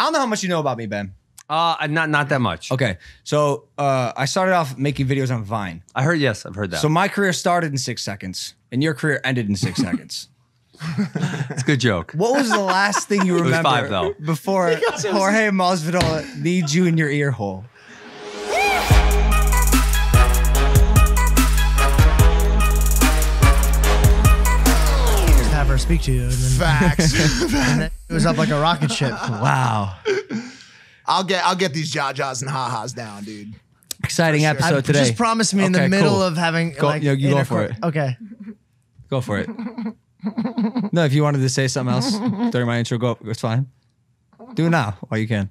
I don't know how much you know about me, Ben. Uh, not not that much. Okay, so uh, I started off making videos on Vine. I heard yes, I've heard that. So my career started in six seconds, and your career ended in six seconds. it's a good joke. What was the last thing you was remember five, though. before Jorge Masvidal needs you in your ear hole? Speak to you. And then, Facts. and then it was up like a rocket ship. Wow, I'll get I'll get these jajas and ha-has down, dude. exciting sure. episode I- today. Just promise me in the Okay, middle cool. of having Go- like yeah, you go for intercourse- it. Okay. Go for it. no, if you wanted to say something else during my intro, go. It's fine. Do it now while you can,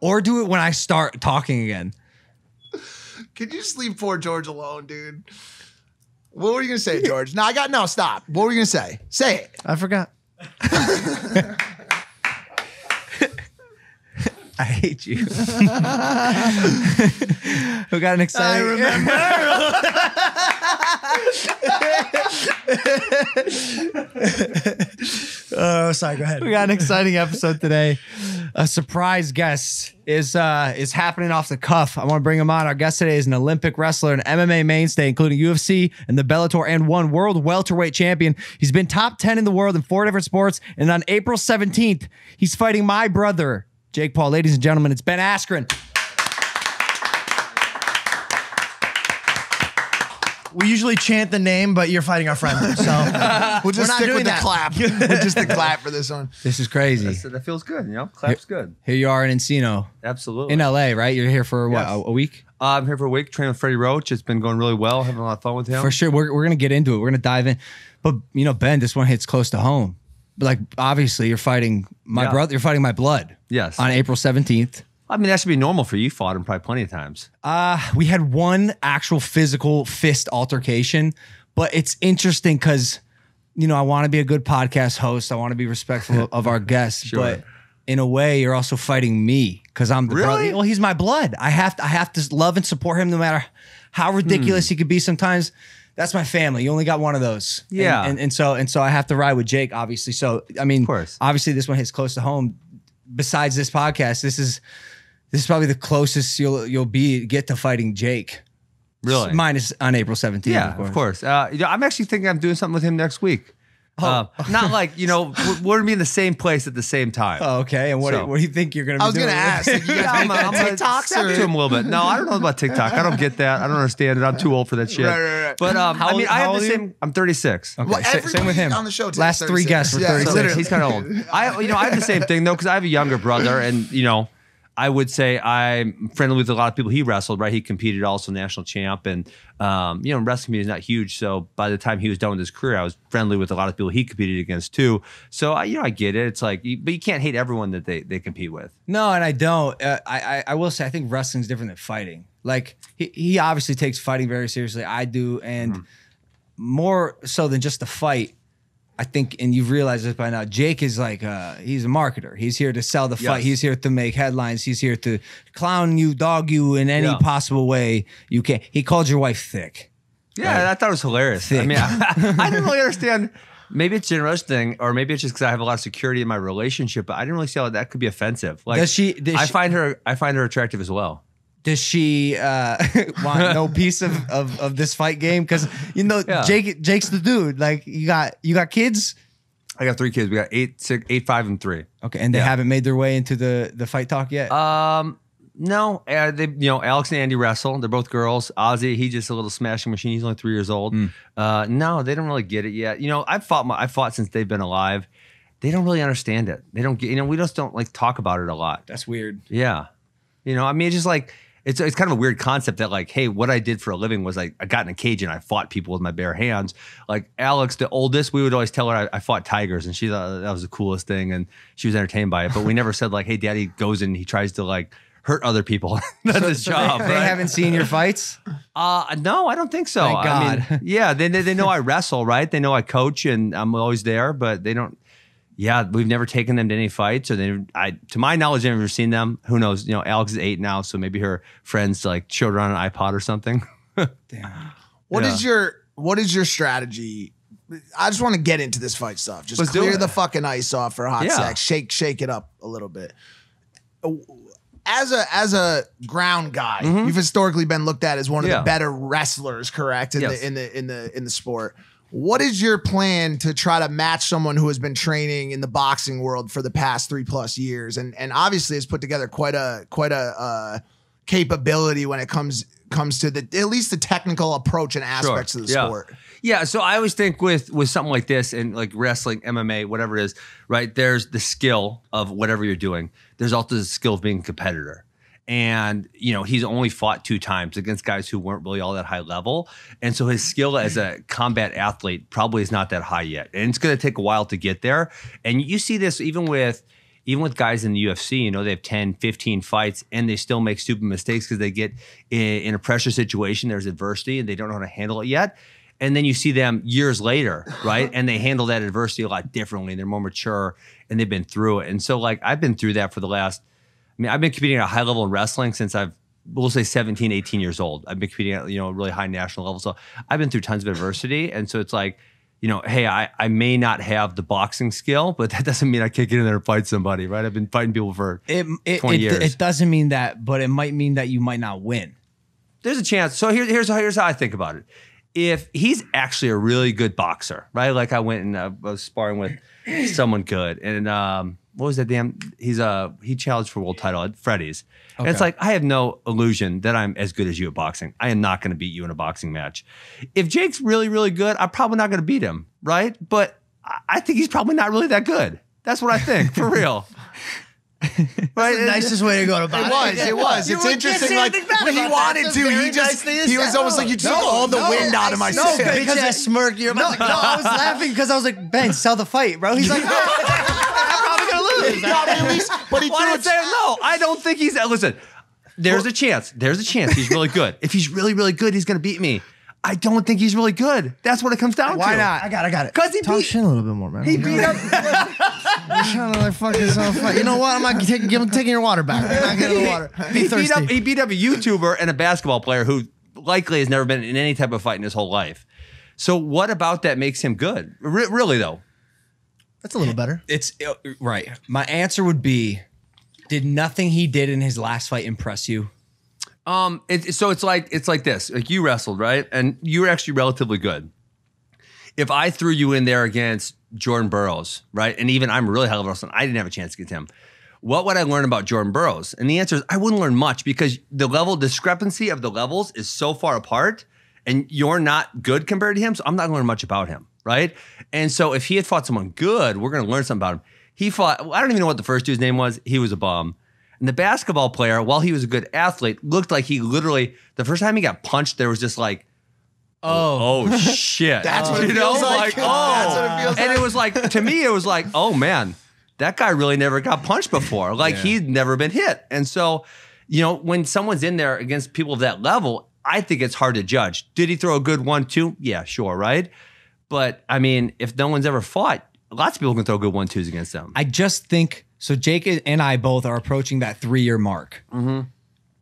or do it when I start talking again. Could you just leave poor George alone, dude? What were you gonna say, George? No, I got no. Stop. What were you gonna say? Say it. I forgot. I hate you. we got an exciting. I remember. Oh, sorry. Go ahead. We got an exciting episode today. A surprise guest is uh is happening off the cuff. I want to bring him on. Our guest today is an Olympic wrestler, an MMA mainstay, including UFC and the Bellator and one world welterweight champion. He's been top 10 in the world in four different sports. And on April 17th, he's fighting my brother, Jake Paul. Ladies and gentlemen, it's Ben Askren. We usually chant the name, but you're fighting our friend. So We'll just not stick doing with the clap. We'll just the clap for this one. This is crazy. That's- that feels good. You know, claps good. Here you are in Encino, Absolutely. in LA, right? You're here for what, Yes. a, a week? Uh, I'm here for a week training with Freddie Roach. It's been going really well. Having a lot of fun with him. For sure. We're, we're going to get into it. We're going to dive in. But, you know, Ben, this one hits close to home. Like, obviously, you're fighting my Yeah. brother, you're fighting my blood. Yes. On April 17th. I mean, that should be normal for you. You fought him probably plenty of times. Uh, we had one actual physical fist altercation, but it's interesting because, you know, I want to be a good podcast host. I want to be respectful of our guests, Sure. but in a way, you're also fighting me because I'm the Really? brother. Well, he's my blood. I have to, I have to love and support him no matter how Hmm. ridiculous he could be sometimes. That's my family. You only got one of those. Yeah. And, and, so and so I have to ride with Jake, obviously. So I mean, of course. obviously this one hits close to home. Besides this podcast, this is this is probably the closest you'll you'll be get to fighting Jake. Really? Minus on April 17th. yeah, of course. Uh, you know, I'm actually thinking I'm doing something with him next week. Uh, not like you know we're, we're gonna be in the same place at the same time. Oh, okay. And what, do, So- what do you think you're gonna be I was doing? gonna ask. Like, Yeah, I'm, make I'm gonna step to him a little bit. No, I don't know about TikTok. I don't get that. I don't understand it. I'm too old for that shit. Right, right, right. But um, How I mean, old- I have the are you? same. I'm 36. Okay, Well, sa- same with him. on the show Last three guests were Yeah, 36. So he's kind of old. I, you know, I have the same thing though because I have a younger brother, and you know, I would say I'm friendly with a lot of people. He wrestled, right? He competed also national champ, and um, you know, wrestling community is not huge. So by the time he was done with his career, I was friendly with a lot of people he competed against too. So I, you know, I get it. It's like, but you can't hate everyone that they they compete with. No, and I don't. Uh, I, I I will say I think wrestling's different than fighting. Like he, he obviously takes fighting very seriously. I do, and Mm-hmm. more so than just the fight. I think, and you've realized this by now. Jake is like uh, he's a marketer. He's here to sell the fight. Yes. He's here to make headlines. He's here to clown you, dog you in any Yeah. possible way you can. He called your wife thick. Yeah, I thought it was hilarious. I mean, I, I didn't really understand. Maybe it's a generous thing, or maybe it's just because I have a lot of security in my relationship. But I didn't really see how that could be offensive. Like, Does she- does I find her. I find her attractive as well. Does she uh, want no piece of, of, of this fight game? Because you know Yeah. Jake Jake's the dude. Like you got you got kids. I got three kids. We got eight, six, eight, five, and three. Okay, and they Yeah. haven't made their way into the the fight talk yet. Um, no, uh, they, you know, Alex and Andy wrestle. They're both girls. Ozzy, he's just a little smashing machine. He's only three years old. Uh, no, they don't really get it yet. You know, I've fought. My, I've fought since they've been alive. They don't really understand it. They don't get. You know, we just don't like talk about it a lot. That's weird. Yeah. You know, I mean, it's just like it's it's kind of a weird concept that like, hey, what I did for a living was like I got in a cage and I fought people with my bare hands. Like Alex, the oldest, we would always tell her I, I fought tigers, and she thought that was the coolest thing, and she was entertained by it. But we never said like, hey, daddy goes and he tries to like hurt other people. That's his job. They, they haven't seen your fights. Uh, no, I don't think so. Thank I mean, God. yeah, they, they they know I wrestle, right? They know I coach and I'm always there, but they don't. Yeah, we've never taken them to any fights, or they. I, to my knowledge, I've never seen them. Who knows? You know, Alex is eight now, so maybe her friends like showed her on an iPod or something. Damn. What is Yeah. your what is your strategy? I just want to get into this fight stuff. Just Let's clear the fucking ice off for a hot Yeah. sec. Shake, shake it up a little bit. As a as a ground guy, you've historically been looked at as one of Mm-hmm. Yeah. the better wrestlers, correct? In Yes. the in the in the in the sport. What is your plan to try to match someone who has been training in the boxing world for the past three plus years, and and obviously has put together quite a quite a uh, capability when it comes comes to the at least the technical approach and aspects of the yeah. sport. Yeah, so I always think with with something like this and like wrestling, MMA, whatever it is, right? There's the skill of whatever you're doing. There's also the skill of being a competitor. And you know, he's only fought two times against guys who weren't really all that high level. And so his skill as a combat athlete probably is not that high yet. And it's gonna take a while to get there. And you see this even with even with guys in the UFC, you know, they have 10, 15 fights and they still make stupid mistakes because they get in, in a pressure situation, there's adversity and they don't know how to handle it yet. And then you see them years later, right? and they handle that adversity a lot differently and they're more mature and they've been through it. And so, like, I've been through that for the last, I mean, I've been competing at a high level in wrestling since I've, we'll say 17, 18 years old. I've been competing at, you know, a really high national level. So I've been through tons of adversity. And so it's like, you know, hey, I, I may not have the boxing skill, but that doesn't mean I can't get in there and fight somebody, right? I've been fighting people for It it, 20 it, years. it doesn't mean that, but it might mean that you might not win. there's a chance. So here, here's how here's how I think about it. If he's actually a really good boxer, right? Like I went and uh, was sparring with someone good, and um, what was that damn? He's uh he challenged for world title at Freddie's. And it's like I have no illusion that I'm as good as you at boxing. I am not going to beat you in a boxing match. If Jake's really really good, I'm probably not going to beat him, right? But I- think he's probably not really that good. That's what I think for real. right? the nicest way to go about It was. It was. You It's interesting. Like when he wanted to, he just nice he was almost like you took No, all the no, wind out of my No, sail. because I smirked. You're about No, I was laughing because I was like, Ben, sell the fight, bro. He's like, I'm probably gonna lose. No, but at least, but he Why threw did I it. say no? I don't think he's. Uh, listen, there's a chance. There's a chance he's really good. If he's really, really good, he's going to beat me. I don't think he's really good. That's what it comes down to. Why not? I got, it, I got it. 'Cause he Talk beat- shit a little bit more, man. He beat up. I'm trying to like fucking self fight. You know what? I'm not taking. give- taking your water back. I'm not getting the water. Be he beat thirsty. up. He beat up a YouTuber and a basketball player who likely has never been in any type of fight in his whole life. So what about that makes him good? Re- really though. That's a little better. it's uh, right. My answer would be, did nothing he did in his last fight impress you? Um, it, so it's like it's like this. Like you wrestled, right? And you were actually relatively good. If I threw you in there against Jordan Burroughs, right? And even I'm really hell of a wrestler, I didn't have a chance against him. What would I learn about Jordan Burroughs? And the answer is I wouldn't learn much because the level discrepancy of the levels is so far apart, and you're not good compared to him. So I'm not gonna learn much about him, right? And so if he had fought someone good, we're gonna learn something about him. He fought. I don't even know what the first dude's name was. He was a bum. And the basketball player, while he was a good athlete, looked like he literally the first time he got punched, there was just like, Oh, oh shit. That's what it You know? feels like. oh. It feels and like. it was like to me, it was like, oh man, that guy really never got punched before. Like he'd never been hit. And so, you know, when someone's in there against people of that level, I think it's hard to judge. Did he throw a good one too? Yeah, sure, right? But I mean, if no one's ever fought, lots of people can throw good one twos against them. I just think so. Jake and I both are approaching that three year mark. Mm-hmm.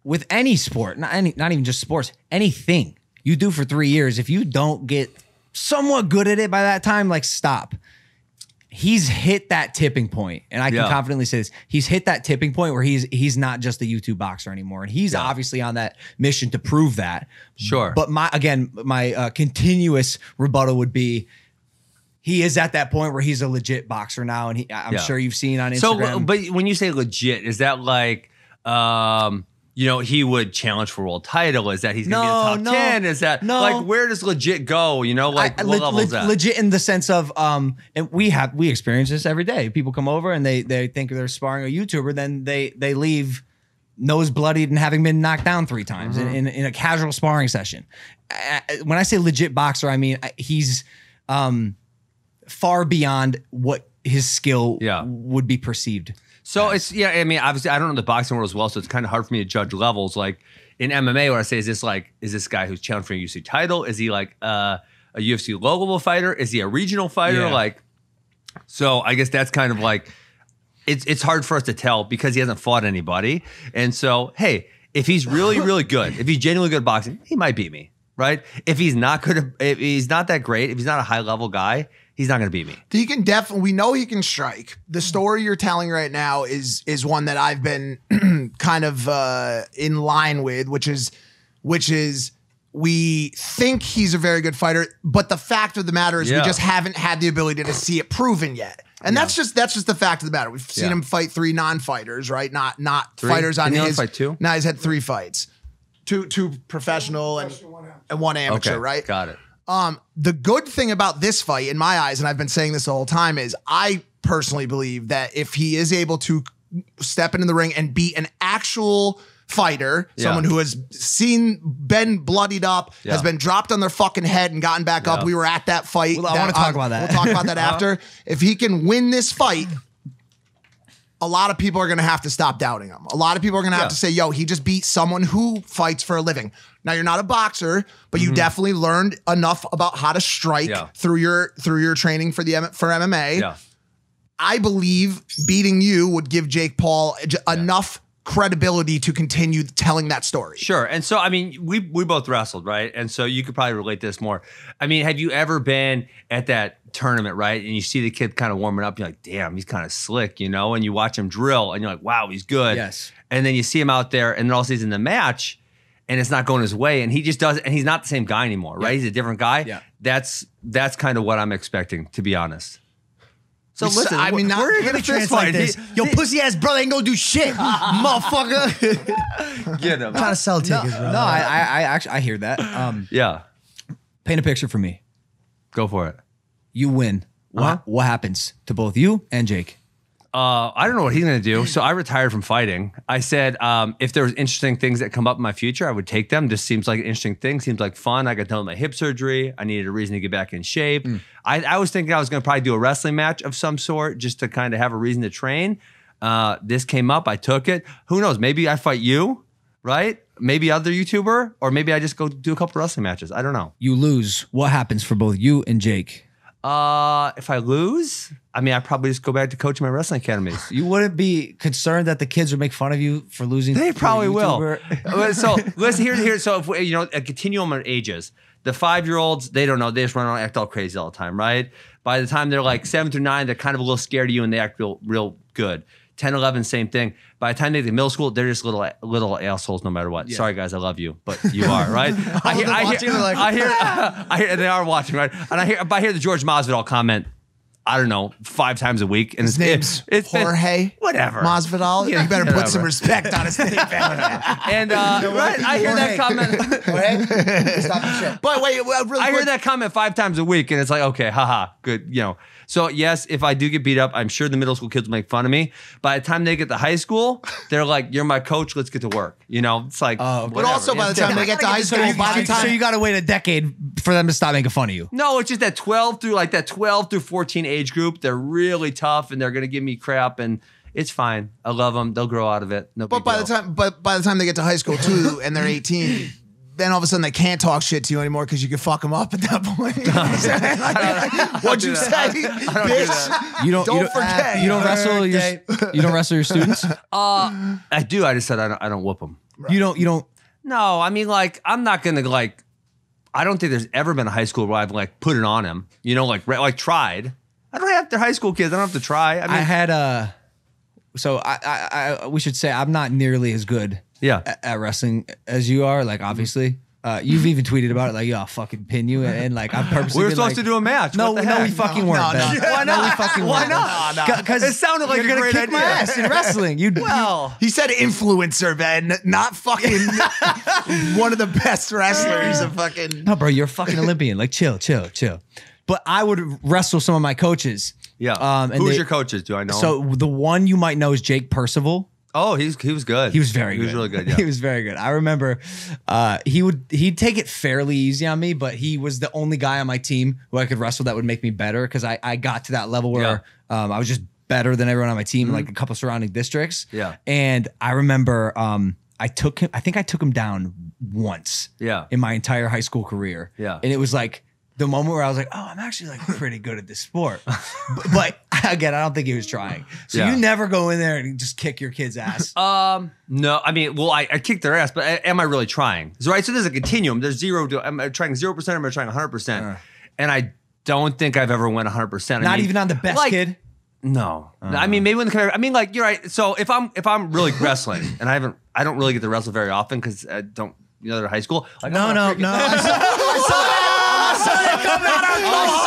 With any sport, not any, not even just sports, anything you do for three years, if you don't get somewhat good at it by that time, like stop. He's hit that tipping point, and I can Yeah. confidently say this: he's hit that tipping point where he's he's not just a YouTube boxer anymore, and he's Yeah. obviously on that mission to prove that. Sure. But my again, my uh, continuous rebuttal would be. He is at that point where he's a legit boxer now, and he, I'm Yeah. sure you've seen on Instagram. So, but when you say legit, is that like, um, you know, he would challenge for world title? Is that he's going to No, be the top no, ten? Is that no. like where does legit go? You know, like I- what le- level le- is that? legit in the sense of um and we have we experience this every day people come over and they they think they're sparring a youtuber then they they leave nose bloodied and having been knocked down three times Mm-hmm. in, in, in a casual sparring session when i say legit boxer i mean he's um far beyond what his skill Yeah. would be perceived So it's yeah. I mean, obviously, I don't know the boxing world as well, so it's kind of hard for me to judge levels. Like in MMA, what I say is this: like, is this guy who's challenging for a UFC title? Is he like uh, a UFC low level fighter? Is he a regional fighter? Yeah. Like, so I guess that's kind of like it's it's hard for us to tell because he hasn't fought anybody. And so, hey, if he's really really good, if he's genuinely good at boxing, he might beat me. right? If he's not good, if he's not that great, if he's not a high level guy, he's not going to beat me. He can definitely. We know he can strike. The story you're telling right now is is one that I've been kind of uh, in line with, which is which is we think he's a very good fighter, but the fact of the matter is Yeah. we just haven't had the ability to see it proven yet. And that's just that's just the fact of the matter. We've seen Yeah. him fight three non-fighters, right? Not not Three? fighters on Didn't he only his. fight two? Now he's had three fights, two two professional and and one amateur, Okay, right? Got it. Um, the good thing about this fight, in my eyes, and I've been saying this the whole time, is I personally believe that if he is able to step into the ring and beat an actual fighter, Yeah. someone who has seen been bloodied up, has been dropped on their fucking head and gotten back up. We were at that fight. Well, I wanna talk about that. We'll talk about that after. If he can win this fight. A lot of people are going to have to stop doubting him. A lot of people are going to have Yeah. to say, "Yo, he just beat someone who fights for a living." Now you're not a boxer, but you definitely learned enough about how to strike Mm-hmm. Yeah. through your through your training for the for MMA. Yeah. I believe beating you would give Jake Paul j- enough credibility to continue telling that story. Sure. And so, I mean, we we both wrestled, right? And so you could probably relate this more. I mean, have you ever been at that tournament, right? And you see the kid kind of warming up, you're like, damn, he's kind of slick, you know? And you watch him drill and you're like, wow, he's good. Yes. And then you see him out there and then all of a sudden he's in the match and it's not going his way. And he just does and he's not the same guy anymore, right? He's a different guy. Yeah. That's that's kind of what I'm expecting, to be honest. So So, listen, I mean, not- we're we're gonna Let me fist translate fight. this. Yo, pussy ass brother ain't gonna do shit, motherfucker. Get him. trying to sell No, tickets, bro. no, I, I, I actually I hear that. Um, Yeah. paint a picture for me. Go for it. You win. What Uh-huh. what happens to both you and Jake? Uh, I don't know what he's gonna do. So I retired from fighting. I said um, if there was interesting things that come up in my future, I would take them. This seems like an interesting thing. Seems like fun. I got done with my hip surgery. I needed a reason to get back in shape. I, I was thinking I was gonna probably do a wrestling match of some sort just to kind of have a reason to train. Uh, this came up. I took it. Who knows? Maybe I fight you, right? Maybe other YouTuber, or maybe I just go do a couple wrestling matches. I don't know. You lose. What happens for both you and Jake? Uh, if I lose, I mean, I probably just go back to coaching my wrestling academies. You wouldn't be concerned that the kids would make fun of you for losing. They probably will. So listen here, here. So if we, you know a continuum of ages, the five year olds they don't know. They just run around and act all crazy all the time, right? By the time they're like seven through nine, they're kind of a little scared of you and they act real, real good. 10, 11, same thing. By the time they get to middle school, they're just little little assholes no matter what. Sorry guys, I love you, but you are right. I hear, I hear, like, I hear, I hear, they are watching, right? And I hear, but I hear the George Masvidal comment. I don't know, five times a week, and His it's name's it's been- Jorge whatever. Masvidal. Yeah, you better put some respect on his name. And uh, right, I hear that comment. Stop the shit. but wait, well, really I hear that comment five times a week, and it's like, okay, haha, good, you know. So yes, if I do get beat up, I'm sure the middle school kids will make fun of me. By the time they get to high school, they're like, "You're my coach. Let's get to work." You know, it's like. Oh, But whatever. also, by the It's time they get to high So school, you, by the so you got to wait a decade for them to stop making fun of you. No, it's just that 12 through like that 12 through 14 age group. They're really tough, and they're gonna give me crap, and it's fine. I love them. They'll grow out of it. No But big by the time, but by the time they get to high school too, and they're 18, then all of a sudden they can't talk shit to you anymore because you can fuck them up at that point. You know what like, What'd you say, that. bitch? You don't. Don't you don't, forget. You don't wrestle your. You don't wrestle your students. uh, I do. I just said I don't. I don't whoop them. You don't. You don't. No, I mean, like, I'm not gonna like. I don't think there's ever been a high school where I've like put it on him. You know, like re- like tried. I don't have to high school kids. I don't have to try. I mean, I had a. So I, I, I, we should say I'm not nearly as good yeah. at, at wrestling as you are. Like obviously, uh, you've even tweeted about it. Like, yo, I'll fucking pin you, and, and, like I'm purposely. We were supposed like, to do a match. No, no, we fucking No, weren't. no, no. Why we not? fucking Why not? No, no. Because It sounded like you're gonna kick my ass in wrestling. You Well, He said influencer, Ben, not fucking one of the best wrestlers of fucking. No, bro, you're a fucking Olympian. Like, chill, chill, chill. But I would wrestle some of my coaches. yeah. Um, and Who's they- your coaches? Do I know? So the one you might know is Jake Percival. Oh, he's he was good. He was very He good. was really good. Yeah. he was very good. I remember uh, he would he'd take it fairly easy on me, but he was the only guy on my team who I could wrestle that would make me better because I, I got to that level where um, I was just better than everyone on my team in like a couple surrounding districts. Mm-hmm. Yeah. And I remember um, I took him I think I took him down once Yeah. in my entire high school career. Yeah. And it was like the moment where I was like, oh, I'm actually like pretty good at this sport. but, but again, I don't think he was trying. So Yeah. you never go in there and just kick your kid's ass. Um, no, I mean, well, I, I kicked their ass, but a- am I really trying? So, right, so there's a continuum. There's zero to, am I trying 0% or am I trying 100%? And I don't think I've ever went 100%. I Not even on the best kid. No, I mean maybe when the I mean like you're right. So if I'm if I'm really wrestling and I haven't I don't really get to wrestle very often because I don't you know they're high school. Like, No, no, freaking- no. I saw, I saw that. I saw that come out.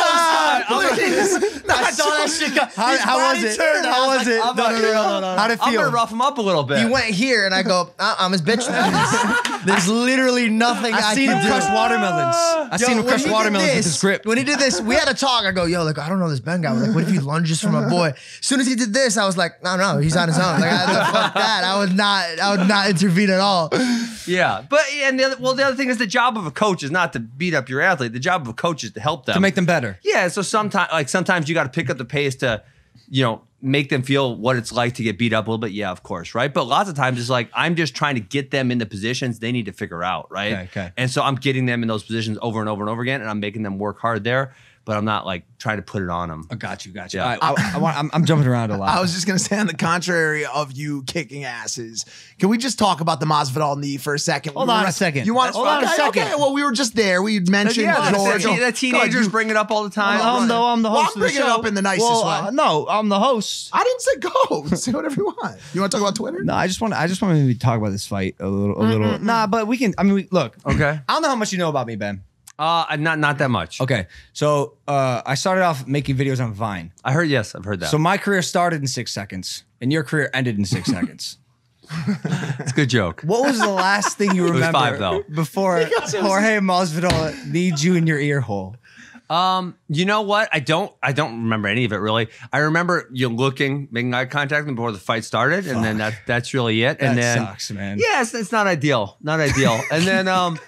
I saw that shit come. How, His how was it? turned, and I How was was like, it? I'm No, not- no, no, no, no. How'd it I'm gonna rough him up a little bit. He went here, and I go, "Uh, I'm his bitch now. There's literally nothing I, I seen him crush watermelons. I seen him crush watermelons with his grip. When he did this, we had a talk. I go, yo, like, I don't know this Ben guy. Like, what if he lunges for my boy? As soon as he did this, I was like, no, no, he's on his own. Like, I, fuck that. I would not, I would not intervene at all. Yeah, but and the other, well the other thing is the job of a coach is not to beat up your athlete. The job of a coach is to help them to make them better. Yeah, so sometimes like sometimes you got to pick up the pace to, you know, make them feel what it's like to get beat up a little bit. Yeah, of course, right? But lots of times it's like I'm just trying to get them into positions they need to figure out, right? Okay, okay. And so I'm getting them in those positions over and over and over again, and I'm making them work hard there. But I'm not like trying to put it on them. I got you, got you. Yeah. All right, I, I want, I'm, I'm jumping around a lot. I was just gonna say on the contrary of you kicking asses. Can we just talk about the Masvidal knee for a second? Hold We on a second. You want? That's Hold on a second. Okay, well, we were just there. We mentioned yeah, the, George. the, the teenagers you- bring it up all the time. I'm the, I'm the host. Well, host I'm bringing it up in the nicest well, way. uh, no, I'm the host. I didn't say go. say whatever you want. You want to talk about Twitter? No, I just want to. I just want to maybe talk about this fight a little. A little. Nah, but we can. I mean, we, look. Okay. I don't know how much you know about me, Ben. Uh, not not that much. Okay, so uh, I started off making videos on Vine. I heard yes, I've heard that. So my career started in six seconds, and your career ended in six seconds. it's a good joke. What was the last thing you was remember five, though. before Jorge Masvidal needs you in your ear hole? Um, you know what? I don't I don't remember any of it really. I remember you looking, making eye contact before the fight started, and then that that's really it. And that then sucks, man. Yes, it's not ideal. Not ideal. and then um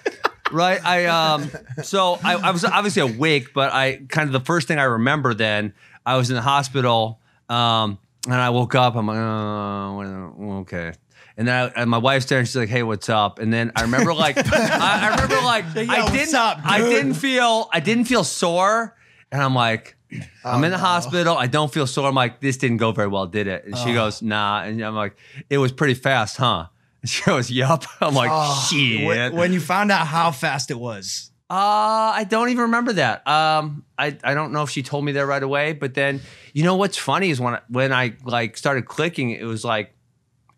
right, I um so I, I was obviously awake, but I kind of the first thing I remember then, I was in the hospital, um, and I woke up, I'm like, oh, okay. And then I, and my wife's there, and she's like, "Hey, what's up?" And then I remember, like, I, I remember, like, Yo, I didn't, up, I didn't feel, I didn't feel sore, and I'm like, I'm in the hospital. I don't feel sore. I'm like, this didn't go very well, did it? And she goes, nah. And I'm like, it was pretty fast, huh? She goes, yup. I'm like, shit. When, when you found out how fast it was, uh, I don't even remember that. Um, I, I don't know if she told me that right away, but then you know what's funny is when I, when I like started clicking, it was like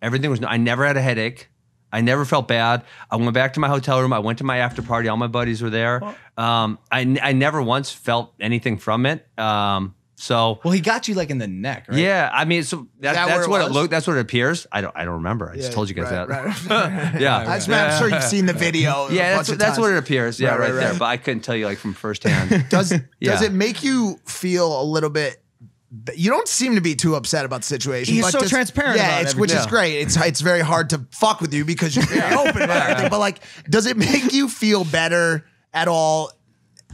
everything was. I never had a headache. I never felt bad. I went back to my hotel room. I went to my after party. All my buddies were there. Um, I I never once felt anything from it. Um, so well, he got you like in the neck, right? yeah, I mean, so that, that that's it what was? it looked. That's what it appears. I don't I don't remember. I just Yeah, told you guys right, that. right. yeah, I just, I'm sure you've seen the video. a yeah, bunch that's of that's times. what it appears. Yeah, Right, right, right, there. But I couldn't tell you like from firsthand. Does does it make you feel a little bit? You don't seem to be too upset about the situation. He's but so does- transparent Yeah, about it's, which is great. It's it's very hard to fuck with you because you're very open about everything. But like, does it make you feel better at all?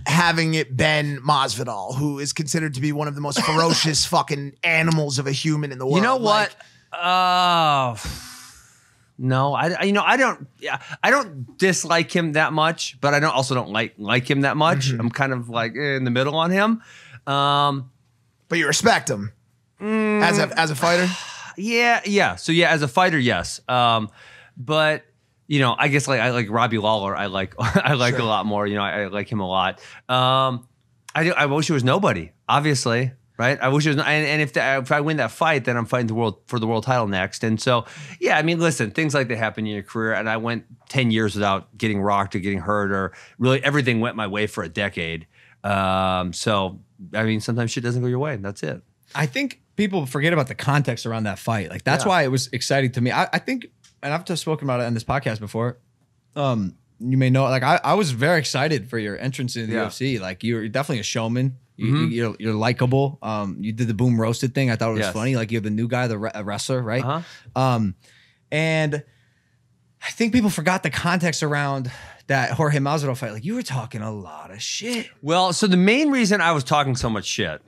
Having it been Masvidal, who is considered to be one of the most ferocious fucking animals of a human in the world. You know Like, what? Uh, no, I, I- you know I don't yeah I don't dislike him that much, but I don't also don't like like him that much. Mm-hmm. I'm kind of like eh, in the middle on him. Um, but you respect him Mm. as a as a fighter. yeah, yeah. So yeah, as a fighter, yes. Um, but you know, I guess like I like Robbie Lawler. I like I like Sure. a lot more. You know, I, I like him a lot. Um, I do, I wish it was nobody. Obviously, right? I wish it was. And, and if the, if I win that fight, then I'm fighting the world for the world title next. And so, yeah, I mean, listen, things like that happen in your career. And I went ten years without getting rocked or getting hurt, or really everything went my way for a decade. Um, so I mean, sometimes shit doesn't go your way. and That's it. I think people forget about the context around that fight. Like that's Yeah. why it was exciting to me. I, I think, and I've just spoken about it on this podcast before. Um, you may know, like I, I was very excited for your entrance in the Yeah. UFC. Like you're definitely a showman. You, Mhm. you, are you're likable. Um, you did the boom roasted thing. I thought it was Yes. funny. Like you're the new guy, the re- wrestler, right? Uh-huh. Um, and I think people forgot the context around that Jorge Masvidal fight. Like you were talking a lot of shit. Well, so the main reason I was talking so much shit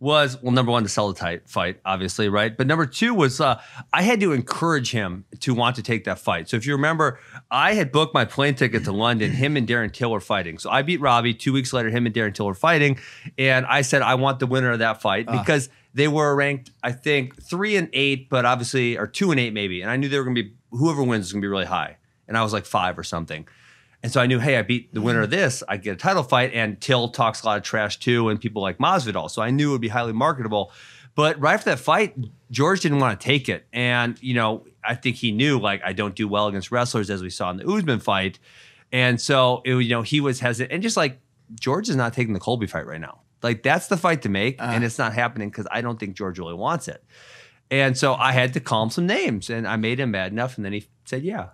was well, number one to sell the tight fight, obviously, right? But number two was uh, I had to encourage him to want to take that fight. So if you remember, I had booked my plane ticket to London. Him and Darren Till were fighting. So I beat Robbie. Two weeks later, him and Darren Till were fighting, and I said I want the winner of that fight because they were ranked, I think, three and eight, but obviously, or two and eight maybe. And I knew they were going to be whoever wins is going to be really high, and I was like five or something. And so I knew, hey, I beat the winner of this, I get a title fight. And Till talks a lot of trash too, and people like Masvidal. So I knew it would be highly marketable. But right after that fight, George didn't want to take it. And, you know, I think he knew, like, I don't do well against wrestlers, as we saw in the Usman fight. And so, it, you know, he was hesitant. And just like, George is not taking the Colby fight right now. Like, that's the fight to make. and it's not happening because I don't think George really wants it. And so I had to call him some names and I made him mad enough. And then he said, yeah.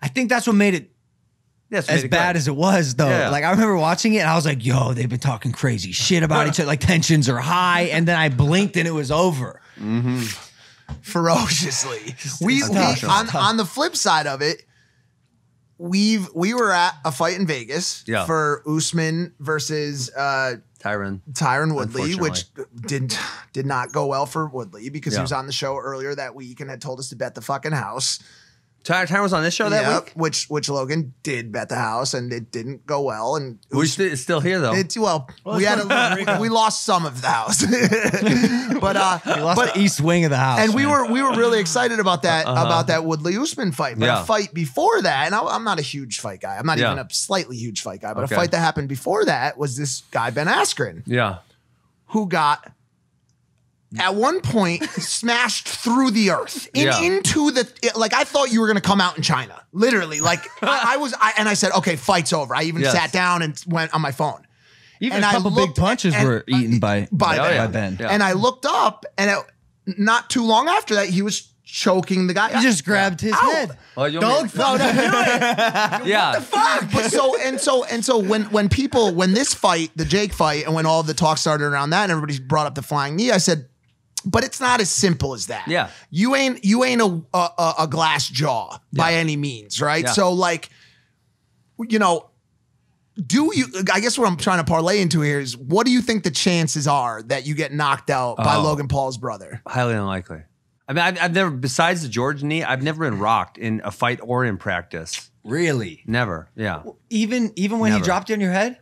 I think that's what made it Yes, as bad as it was, though. Yeah. Like I remember watching it, and I was like, "Yo, they've been talking crazy shit about each other. Like tensions are high." And then I blinked, and it was over. ferociously. We, we on, on the flip side of it, we've we were at a fight in Vegas Yeah. for Usman versus uh, Tyron. Tyron Woodley, which didn't did not go well for Woodley because he was on the show earlier that week and had told us to bet the fucking house. Ty- Tyron was on this show that Yep, week. which which Logan did bet the house and it didn't go well and We're sti- it's still here though. It's well, we had a, we lost some of the house, but uh, He lost but, the east wing of the house, and we man. were we were really excited about that about that Woodley Usman fight. But Uh-huh. Yeah. a fight before that, and I, I'm not a huge fight guy. I'm not Yeah. even a slightly huge fight guy. But Okay. a fight that happened before that was this guy Ben Askren, yeah. who got at one point smashed through the earth in, Yeah. into the like I thought you were gonna come out in China, literally. Like I, I was, I, and I said, okay, fight's over. I even Yes. sat down and went on my phone. even and a I couple looked- big punches and- were eaten by by Oh, Ben. yeah. Ben. Yeah. And I looked up, and it, not too long after that, he was choking the guy. He just grabbed his Ow. head. Oh, you want me- no, no, do it. yeah. Fuck. But so and so and so when when people when this fight, the Jake fight, and when all the talk started around that, and everybody brought up the flying knee, I said, but it's not as simple as that. Yeah. you ain't you ain't a a, a- a glass jaw by any means, right? Yeah. So like, you know. Do you? I guess what I'm trying to parlay into here is, what do you think the chances are that you get knocked out by Oh. Logan Paul's brother? Highly unlikely. I mean, I've, I've never, besides the George knee, I've never been rocked in a fight or in practice. Really? Never. Yeah. Even even when he dropped you on your head?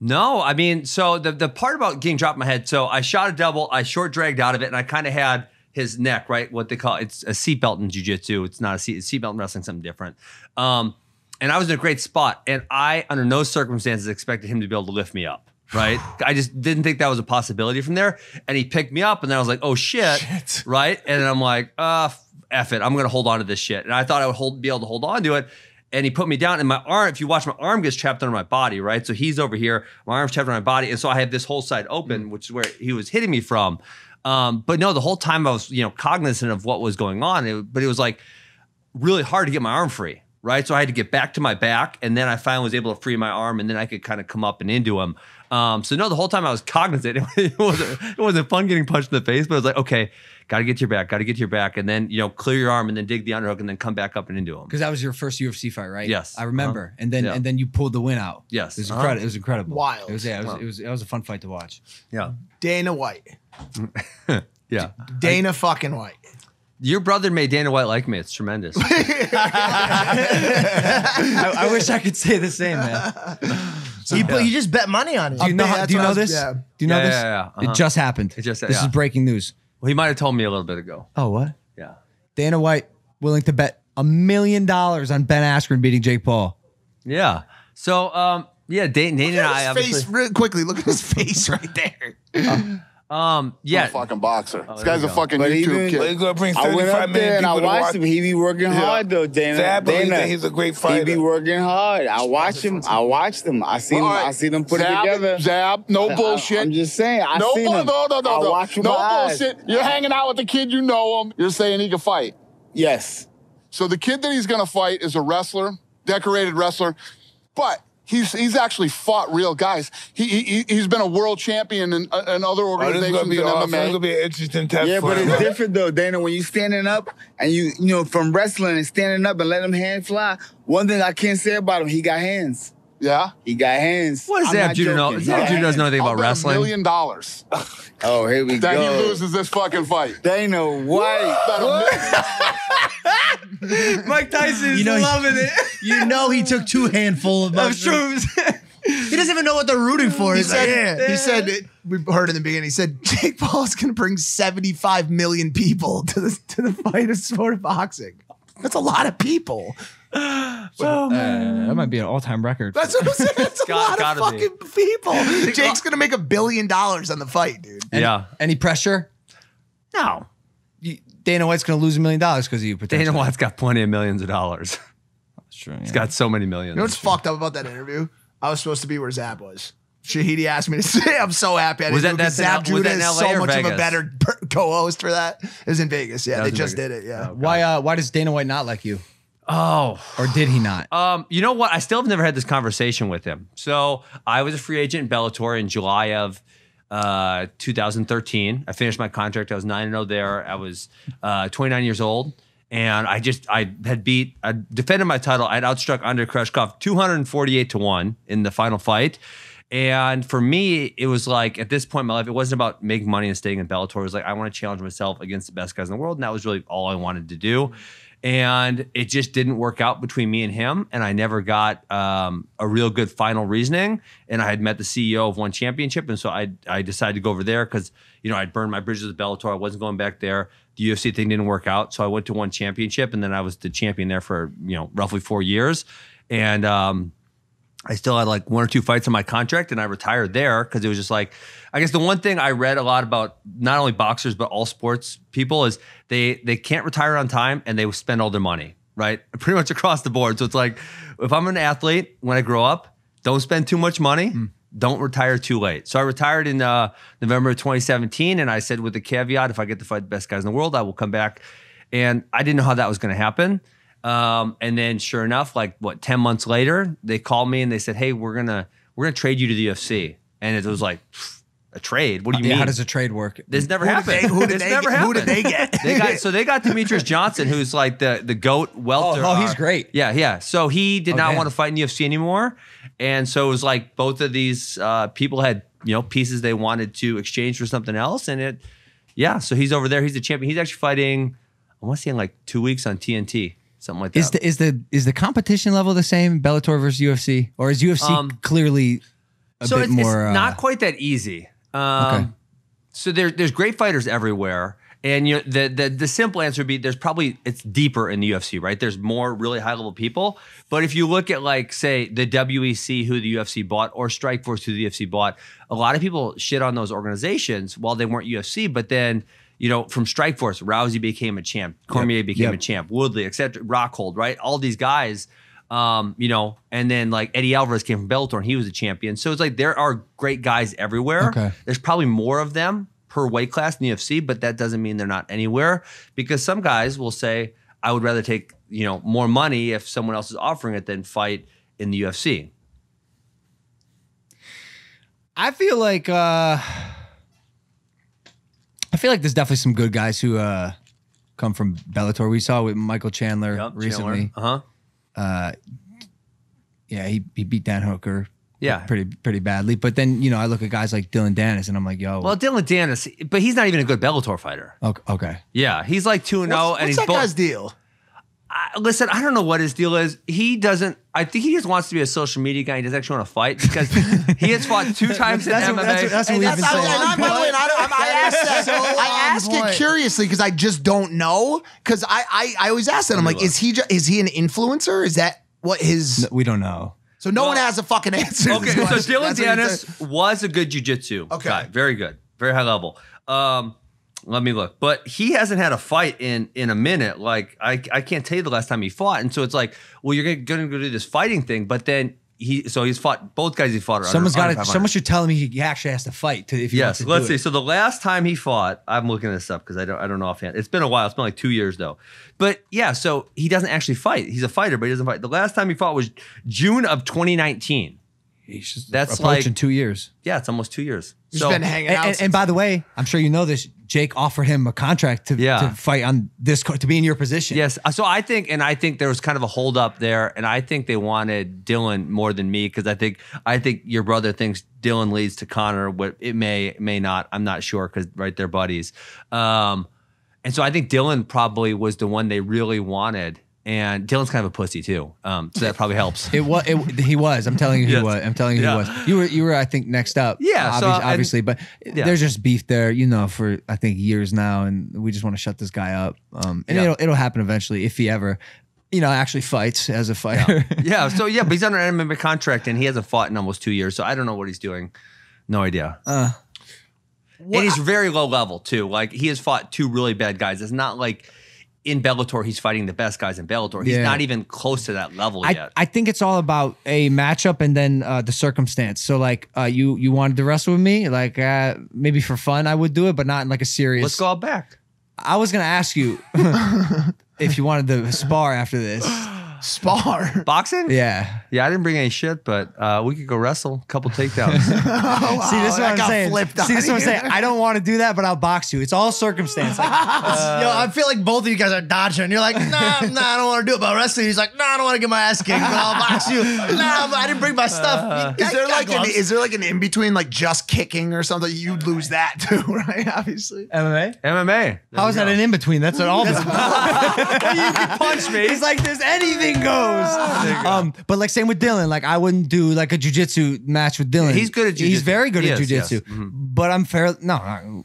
No, I mean, so the the part about getting dropped in my head, so I shot a double, I short dragged out of it, and I kind of had his neck, right? What they call it's a seatbelt in jujitsu. It's not a seat seatbelt in wrestling, something different. Um, and I was in a great spot, and I, under no circumstances, expected him to be able to lift me up. Right, I just didn't think that was a possibility from there, and he picked me up, and then I was like, "Oh shit!" Right, and then I'm like, "Uh, f it, I'm gonna hold on to this shit," and I thought I would hold, be able to hold on to it, and he put me down and my arm if you watch my arm gets trapped under my body right? So he's over here my arm's trapped under my body and so i have this whole side open which is where he was hitting me from. Um, but no the whole time i was you know cognizant of what was going on it, but it was like really hard to get my arm free right? So i had to get back to my back and then i finally was able to free my arm and then i could kind of come up and into him. Um, so no the whole time i was cognizant it wasn't, it wasn't fun getting punched in the face but it was like okay gotta get to your back gotta get to your back and then you know clear your arm and then dig the underhook and then come back up and into him Because that was your first UFC fight, right? Yes. I remember. And then Yeah. and then you pulled the win out. Yes. It was Uh-huh. incredible. It was incredible. Wild. It was yeah, it was, it was it was a fun fight to watch. yeah Dana White, Yeah. Dana fucking White. Your brother made Dana White like me. It's tremendous. I, I wish I could say the same, man. He, put, he just bet money on it. Do you know bet, how, that's do you know was- this? yeah. Do you know Yeah, this? yeah, yeah, uh-huh. It just happened. It just- this yeah. is breaking news. Well, he might have told me a little bit ago. Oh, what? Yeah. Dana White willing to bet a million dollars on Ben Askren beating Jake Paul. Yeah. So, um, yeah, Dana, Dana and I his obviously. face real quickly. Look at his face right there. Um, Yeah. yeah. fucking boxer. this guy's a fucking But YouTube even- kid. But he's gonna bring I went 35 up there and I watched watch. him. He be working hard though, Dana. So Dana. that he's a great fighter. He be working hard. I watch him. I watched him. I seen him. All right. I seen him put Zab, it together. Zab, no I- bullshit. I'm just saying. I no, seen bull- him. no, no, no, I no. watch him no with my eyes. bullshit. You're hanging out with the kid, you know him. You're saying he can fight. Yes. So the kid that he's going to fight is a wrestler, decorated wrestler, but he's he's actually fought real guys. He, he he's been a world champion in, uh, in other Oh, this is organizations gonna be in awesome. It's MMA. gonna be an interesting test Yeah, for but him. it's different though, Dana. When you're standing up and you, you know, from wrestling and standing up and letting him hand fly. One thing I can't say about him, he got hands. Yeah. He got hands. What does I'm Zab not Judah know? joking. He Zab Judah doesn't know hands. anything I'll about bet a million dollars Oh, here we that he loses this fucking fight. Dana White. Bet a million- Mike Tyson's You know, loving it. You know he took two handful of Of mushrooms. shrooms. He doesn't even know what they're rooting for. He He's like, said, yeah. he said, we heard in the beginning, he said, Jake Paul is going to bring 75 million people to the, to the fight of sport of boxing. That's a lot of people. Uh, that might be an all-time record. That's what I'm saying. That's a Got- lot of gotta be. fucking people. Jake's going to make a billion dollars on the fight, dude. Yeah. Any pressure? No. You- Dana White's going to lose a million dollars because of you. Dana Potentially. White's got plenty of millions of dollars. Sure, He's got so many millions. You know what's fucked up about that interview? I was supposed to be where Zab was. Shahidi asked me to say, I'm so happy. I Was didn't that- do it 'cause that's in Zab L- was Judah that in is LA so or much of a Vegas? better per- co-host for that. It was in Vegas. Yeah, That they in just Vegas. did it. Yeah. Why? Uh, why does Dana White not like you, oh. or did he not? Um, you know what? I still have never had this conversation with him. So I was a free agent in Bellator in July of uh, 2013. I finished my contract. I was 9 0 there. I was uh, 29 years old. And I just, I had beat, I defended my title. I'd outstruck Andrey Koreshkov 248 to 1 in the final fight. And for me, it was like at this point in my life, it wasn't about making money and staying in Bellator. It was like, I want to challenge myself against the best guys in the world. And that was really all I wanted to do. And it just didn't work out between me and him. And I never got um, a real good final reasoning. And I had met the CEO of one championship. And so I, I decided to go over there because, you know, I'd burned my bridges with Bellator. I wasn't going back there. The UFC thing didn't work out. So I went to one championship. And then I was the champion there for, you know, roughly four years. And, um, I still had like one or two fights on my contract and I retired there because it was just like, I guess the one thing I read a lot about not only boxers, but all sports people is they, they can't retire on time and they spend all their money, right? Pretty much across the board. So it's like, if I'm an athlete, when I grow up, don't spend too much money. Don't retire too late. So I retired in uh, November of 2017. And I said, with the caveat, if I get to fight the best guys in the world, I will come back. And I didn't know how that was going to happen. Um, and then sure enough, like what, 10 months later, they called me and they said, Hey, we're gonna we're gonna trade you to the UFC. And it was like a trade. What do you Yeah, mean? how does a trade work? this never Who did happened. they- who did This they never get- who did they get? they got so they got Demetrious Johnson, who's like the the goat welter. Oh, oh, he's great. Yeah, yeah. So he did Oh, not damn. want to fight in the UFC anymore, and so it was like both of these uh, people had you know pieces they wanted to exchange for something else, and it yeah. So he's over there. He's the champion. He's actually fighting. I want to say in like two weeks on TNT, something like that. Is the is the is the competition level the same Bellator versus UFC, or is UFC Um, clearly a so bit it's, more? it's uh, not quite that easy. Um, Okay. So there, there's great fighters everywhere, and you know, the, the the simple answer would be there's probably it's deeper in the UFC, right? There's more really high level people, but if you look at like say the WEC who the UFC bought or Strikeforce who the UFC bought, a lot of people shit on those organizations while they weren't UFC, but then. You know, from Strikeforce, Rousey became a champ, Cormier became Yep. a champ, Woodley, etc. Rockhold, right? All these guys, um, you know, and then like Eddie Alvarez came from Bellator and he was a champion. So it's like there are great guys everywhere. Okay. There's probably more of them per weight class in the UFC, but that doesn't mean they're not anywhere because some guys will say, I would rather take, you know, more money if someone else is offering it than fight in the UFC. I feel like uh feel like there's definitely some good guys who uh come from Bellator. We saw with Michael Chandler recently. Uh huh. Uh, Yeah, he, he beat Dan Hooker. Yeah. pretty pretty badly. But then you know I look at guys like Dillon Danis and I'm like, yo, Well, Dillon Danis, but he's not even a good Bellator fighter. okay, okay. Yeah, he's like 2 and 0, What's, and what's he's that both. guy's deal? I- listen, I don't know what his deal is. He doesn't. I think he just wants to be a social media guy. He doesn't actually want to fight because he has fought two times in That's MMA. what- that's what- that's what And we've that's, been saying. and I, by the way, and I, I, I asked that. So I on ask point. it curiously because I just don't know. Because I, I, I always ask that. I'm like, look. is he ju- is he an influencer? Is that what his? No, we don't know. So no Well- one has a fucking answer. Okay, so Dillon Danis was a good jujitsu Okay. guy. Very good. Very high level. Um, let me look. But he hasn't had a fight in in a minute. Like I, I can't tell you the last time he fought. And so it's like, well, you're gonna, gonna go do this fighting thing, but then he so he's fought both guys he fought Someone's got to. 500. Someone should tell him he actually has to fight to if he Yes, to let's see. it. So the last time he fought, I'm looking this up because I don't I don't know offhand. It's been a while. It's been like two years though. But yeah, so he doesn't actually fight. He's a fighter, but he doesn't fight. The last time he fought was June of 2019. He's just That's approaching like- two years. Yeah, it's almost two years. So been hanging And, out. and, and by the way, I'm sure you know this. Jake offered him a contract to, Yeah. to fight on this to be in your position. Yes. So I think, and I think there was kind of a hold up there, and I think they wanted Dillon more than me because I think I think your brother thinks Dillon leads to Conor. What it may may not. I'm not sure because right, they're buddies. Um, and so I think Dillon probably was the one they really wanted. And Dillon's kind of a pussy too, um, so that probably helps. It was. It, he was. I'm telling you, he Yes. was. I'm telling you, Yeah. he was. You were. You were. I think next up. Yeah, so, obvi- and- obviously, but Yeah. there's just beef there, you know, for I think years now, and we just want to shut this guy up. Um, and Yeah. it'll it'll happen eventually if he ever, you know, actually fights as a fighter. yeah. So yeah, but he's under an MMA contract and he hasn't fought in almost two years. So I don't know what he's doing. No idea. Uh, and he's very low level too. Like he has fought two really bad guys. It's not like in Bellator he's fighting the best guys in Bellator. He's Yeah. not even close to that level I, yet. I think it's all about a matchup and then uh, the circumstance. So like uh, you you wanted to wrestle with me, like uh, maybe for fun I would do it, but not in like a serious. Let's go out back. I was gonna ask you if you wanted to spar after this. Spar. Boxing? Yeah. Yeah, I didn't bring any shit, but uh, we could go wrestle. A couple takedowns. See, this is what I'm saying. See, this is what I'm saying. I don't want to do that, but I'll box you. It's all circumstance. Like, Yo, I feel like both of you guys are dodging. You're like, nah, nah, I don't want to do it about wrestling. He's like, nah, I don't want to get my ass kicked, but I'll box you. Nah, I didn't bring my stuff. Is there I got like an, is there like an in between like just kicking or something? You'd lose that too, right? Obviously. MMA. MMA. How is that an in between? That's an all. you can punch me. He's like, there's anything goes. Um, but like same with Dillon. Like I wouldn't do like a jujitsu match with Dillon. He's good at He's jujitsu. very good He at is, yes. jujitsu. Mhm. But I'm fair. No, no.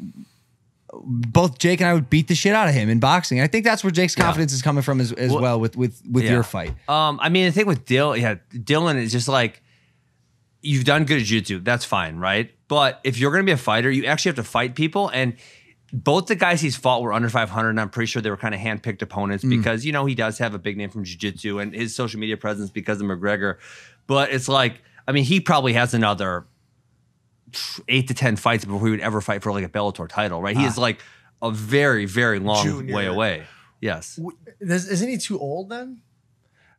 Both Jake and I would beat the shit out of him in boxing. I think that's where Jake's confidence is coming from as, as well, Well- with with with Yeah. your fight. Um, I mean, the thing with Dillon, yeah, Dillon is just like you've done good at jiu-jitsu. That's fine, right? But if you're going to be a fighter, you actually have to fight people. And both the guys he's fought were under 500, and I'm pretty sure they were kind of handpicked opponents hmm. because you know he does have a big name from jiu-jitsu and his social media presence because of McGregor. But it's like, I mean, he probably has another eight to ten fights before he would ever fight for like a Bellator title, right? He ah. is like a very, very long Junior. way away. Yes. Isn't he too old then?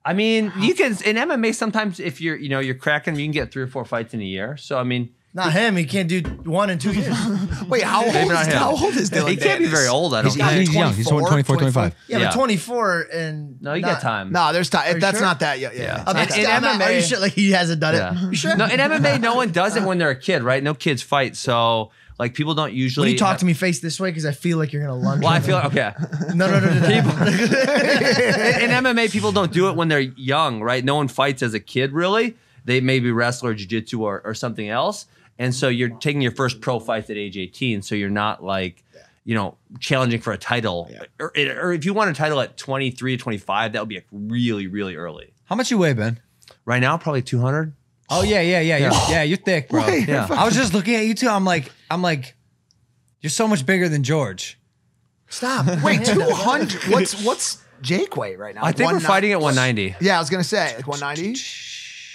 I mean, you can in MMA sometimes if you're you know you're cracking, you can get three or four fights in a year. So I mean, Not him. He can't do one in two years. Wait, how old, Maybe is, not him. how old is Dillon? he can't be Danis? very old. I don't He's, think. he's young. He's 24, 24 25. Yeah, Yeah. but 24 and no, you not- got time. No, there's time. you That's sure? not that yet. Yeah. Yeah. it's I'm not In- that in yet. I'm not- Are you MMA sure? Like he hasn't done Yeah. it. You sure? No, in MMA, no one does it when they're a kid, right? No kids fight, so like people don't usually. When you talk to me face this way, because I feel like you're gonna lunge. Well, I me. feel okay. no, no, no, no. no. in, in MMA, people don't do it when they're young, right? No one fights as a kid, really. They maybe wrestle or jujitsu or, or something else. And so you're taking your first pro fight at age 18. So you're not like, you know, challenging for a title. Or, or if you want a title at 23 25, that would be like really, really early. How much you weigh, Ben? Right now, probably 200. Oh yeah, yeah, yeah, You're, yeah. You're thick, bro. Wait, Yeah. I was just looking at you too. I'm like, I'm like, you're so much bigger than George. Stop. Wait, 200. What's what's Jake weigh right now? I think we're fighting at 190. Yeah, I was gonna say like 190.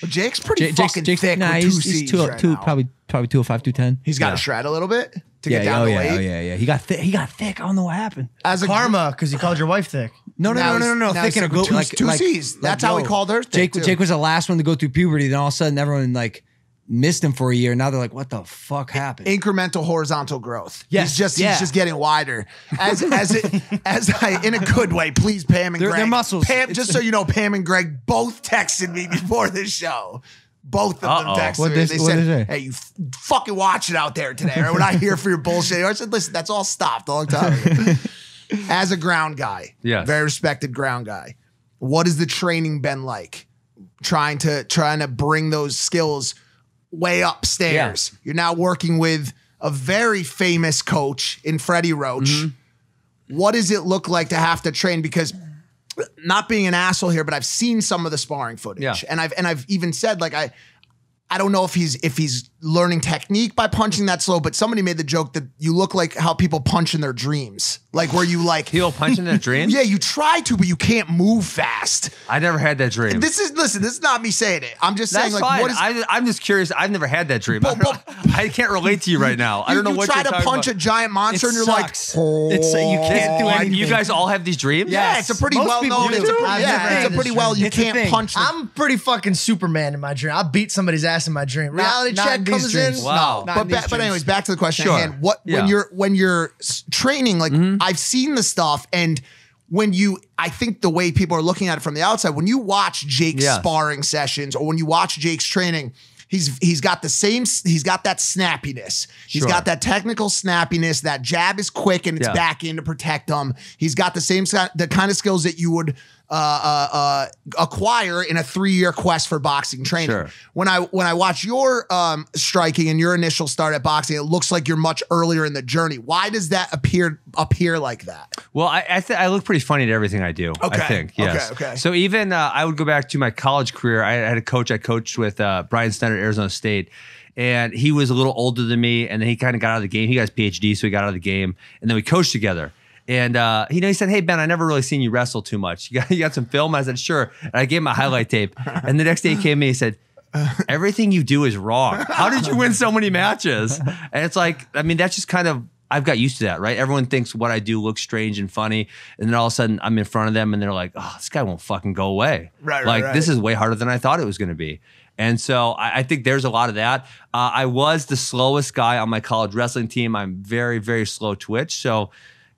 Well, Jake's pretty Jake, fucking Jake's, thick nah, with two he's, he's two, right two, now. probably probably 205, 210. He's got Yeah. to shred a little bit to yeah, get down oh to yeah, weight. oh yeah, yeah. He got thick. He got thick. I don't know what happened. As a Karma, because you called your wife thick. No, no, Now no, no, no, he's- no. Thick he's and a with go two- like two like, C's. like, That's how we yo, called her thick, Jake, too. Jake was the last one to go through puberty. Then all of a sudden, everyone like missed him for a year. Now they're like, what the fuck happened? incremental horizontal growth. Yes, he's just yeah. he's just getting wider. As as it as I in a good way. Please, Pam and They're- Greg. they're muscles. Pam, just so you know, Pam and Greg both texted me before this show. Both of them Uh-oh. texted What'd me. they- They what'd said, they "Hey, you f- fucking watch it out there today." Right? We're not here for your bullshit. I said, "Listen, that's all stopped a long time ago." As a ground guy, Yes. very respected ground guy. What has the training been like? Trying to trying to bring those skills way upstairs. You're now working with a very famous coach in Freddie Roach. Mm-hmm. What does it look like to have to train? Because not being an asshole here, but I've seen some of the sparring footage, Yeah. and I've and I've even said like I. I don't know if he's if he's learning technique by punching that slow, but somebody made the joke that you look like how people punch in their dreams. Like where you like People punch in a dream? Yeah, you try to, but you can't move fast. I never had that dream. This is listen. This is not me saying it. I'm just saying That's like fine. what is. I, I'm just curious. I've never had that dream. I, But- don't I can't relate to you right now. I don't know you what try you're to punch about. a giant monster, It and you're sucks. like, oh, It's- you can't do anything. you guys all have these dreams? Yeah, it's a pretty Most well known. It's a pretty, yeah, it's a pretty well. You It's can't punch. I'm pretty fucking Superman in my dream. I beat somebody's ass in my dream. Reality check in these comes dreams. in. Wow. Not but ba- but anyways, back to the question Sure. hand. What when you're when you're training, like mm-hmm. I've seen the stuff and. When you, I think the way people are looking at it from the outside, when you watch Jake's Yes. sparring sessions or when you watch Jake's training, he's he's got the same, he's got that snappiness. He's Sure. got that technical snappiness. That jab is quick and it's Yeah. back in to protect him. He's got the same the kind of skills that you would uh, uh, uh, acquire in a three year quest for boxing training. Sure. When I when I watch your um, striking and your initial start at boxing, it looks like you're much earlier in the journey. Why does that appear appear like that? Well, I I, I look pretty funny to everything I do. Okay. I think yes. Okay, okay. So even uh, I would go back to my college career. I had a coach I coached with uh, Brian Snyder at Arizona State, and he was a little older than me. And then he kind of got out of the game. He got his PhD, so he got out of the game, and then we coached together. And uh, you know, he said, "Hey Ben, I never really seen you wrestle too much. You got, you got some film?" I said, "Sure." And I gave him a highlight tape. And the next day he came to me. He said, "Everything you do is wrong. How did you win so many matches?" And it's like, I mean, that's just kind of I've got used to that, right? Everyone thinks what I do looks strange and funny, and then all of a sudden I'm in front of them, and they're like, "Oh, this guy won't fucking go away." Right, right, Like right. this is way harder than I thought it was going to be. And so I, I think there's a lot of that. Uh, I was the slowest guy on my college wrestling team. I'm very, very slow twitch. So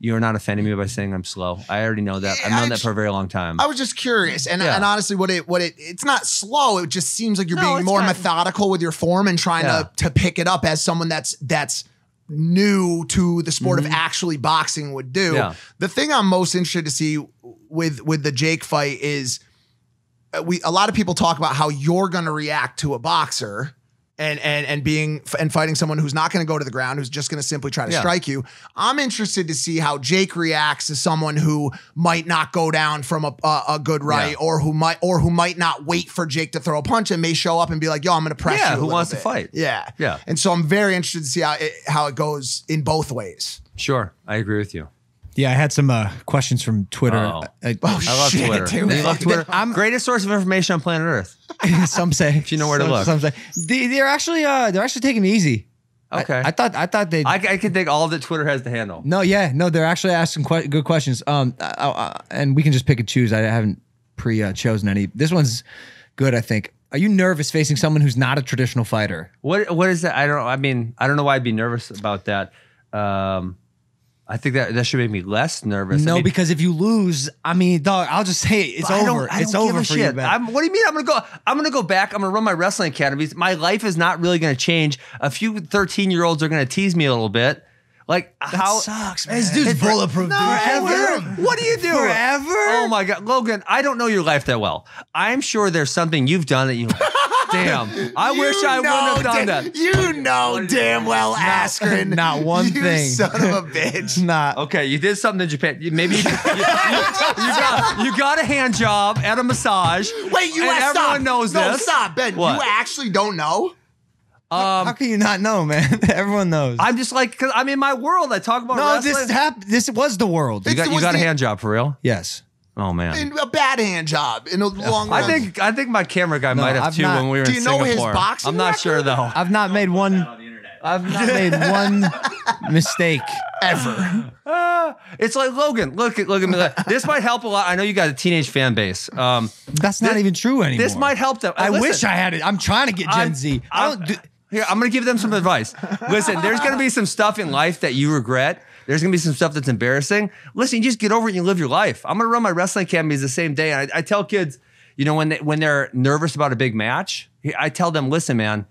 you're not offending me by saying I'm slow. I already know that. I've known that for a very long time. I was just curious, and, Yeah. and honestly, what it what it it's not slow. It just seems like you're No, being more kind- methodical with your form and trying Yeah. to to pick it up as someone that's that's new to the sport of actually boxing would do. Mm-hmm. Yeah. The thing I'm most interested to see with with the Jake fight is uh, we a lot of people talk about how you're going to react to a boxer and and and being and fighting someone who's not going to go to the ground who's just going to simply try to Yeah. strike you i'm interested to see how jake reacts to someone who might not go down from a, a, a good right Yeah. or who might or who might not wait for jake to throw a punch and may show up and be like yo i'm going to press Yeah, you who wants to fight? yeah Yeah. and so i'm very interested to see how it, how it goes in both ways sure, I agree with you. Yeah, I had some uh, questions from Twitter. Oh. I- oh I love shit, Twitter. dude. You love Twitter? I'm- greatest source of information on planet Earth. some say if you know where to look. Some say they, they're actually uh, they're actually taking it easy. I- Okay. I, thought I thought they. I, I can think all that Twitter has to handle. no, yeah, no, they're actually asking que- good questions. Um, uh, and we can just pick and choose. I haven't pre uh, chosen any. This one's good, I think. Are you nervous facing someone who's not a traditional fighter? What what is that? I don't. I mean, I don't know why I'd be nervous about that. Um, I think that that should make me less nervous. I no, mean, because if you lose, I mean, dog, I'll just say it, it's I over. I it's don't give over a for you, shit. man. I'm, what do you mean? I'm gonna go. I'm gonna go back. I'm gonna run my wrestling academies. My life is not really gonna change. A few 13 year olds are gonna tease me a little bit. Like how sucks, man. This dude's bulletproof, dude. Forever. What do you do? Forever? Oh my god, Logan! I don't know your life that well. I'm sure there's something you've done that you. Damn! I wish I wouldn't have done da- that. You know damn well, Askren. not one you thing. son of a bitch. not. Okay, you did something in Japan. You- Maybe you, you, you- you got, you got a hand job at a massage. Wait, you and stop. everyone knows no, this. stop, Ben. What? You actually don't know? Um, how can you not know, man? Everyone knows. I'm just like, cause I'm in my world. I talk about no, wrestling. this happened. This was the world. you got, you was got a the- hand job for real? yes. Oh man. In a bad hand job in a long I run. think I think my camera guy might have I've too not- when we were Do in you know his Singapore. boxing I'm not record? sure though. I've not made one. I've not made one mistake. ever. It's like Logan. Look at look at me. This might help a lot. I know you got a teenage fan base. Um, That's not This- even true anymore. this might help them. I Listen, wish I had it. I'm trying to get Gen I'm- Z. I I'm- don't do, Here, I'm gonna give them some advice. Listen, there's gonna be some stuff in life that you regret. There's gonna be some stuff that's embarrassing. Listen, you just get over it and you live your life. I'm gonna run my wrestling academies the same day. I, I tell kids, you know, when they when they're nervous about a big match, I tell them, listen, man,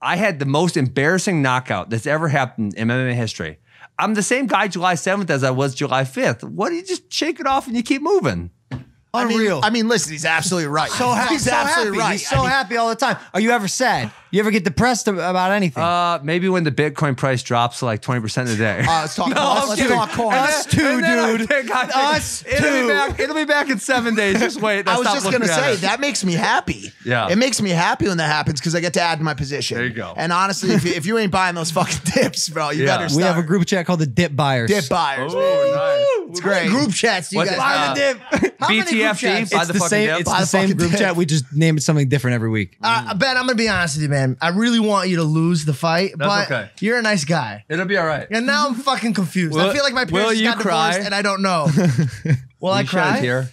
I had the most embarrassing knockout that's ever happened in MMA history. I'm the same guy July 7th as I was July 5th. What do you just shake it off and you keep moving? I mean, Unreal. I mean, listen, he's absolutely right. so happy. He's so absolutely happy. right. He's so I mean, happy all the time. Are you ever sad? You ever get depressed about anything? Uh, maybe when the Bitcoin price drops to like twenty percent a day. Uh, let's talk. No, coins. Let's kidding. talk coins. Us too, and then I dude. think- I think Us it'll too. Be back, it'll be back in seven days. Just wait. I was just gonna say it. that makes me happy. Yeah. it makes me happy when that happens because I get to add to my position. There you go. And honestly, if you, if you ain't buying those fucking dips, bro, you Yeah. better we have a group chat called the Dip Buyers. dip buyers. baby. Oh, It's great. Group chats, you What's guys. Buy Uh, the dip. How many group BTFD. chats? Buy it's the the fucking same. dip. It's the the same group chat. We just name it something different every week. Uh, ben, I'm gonna be honest with you, man. I really want you to lose the fight, That's but okay. you're a nice guy. It'll be all right. And now I'm fucking confused. I feel like my will parents just you got cry? divorced and I don't know. Will I You shed a cry? tear.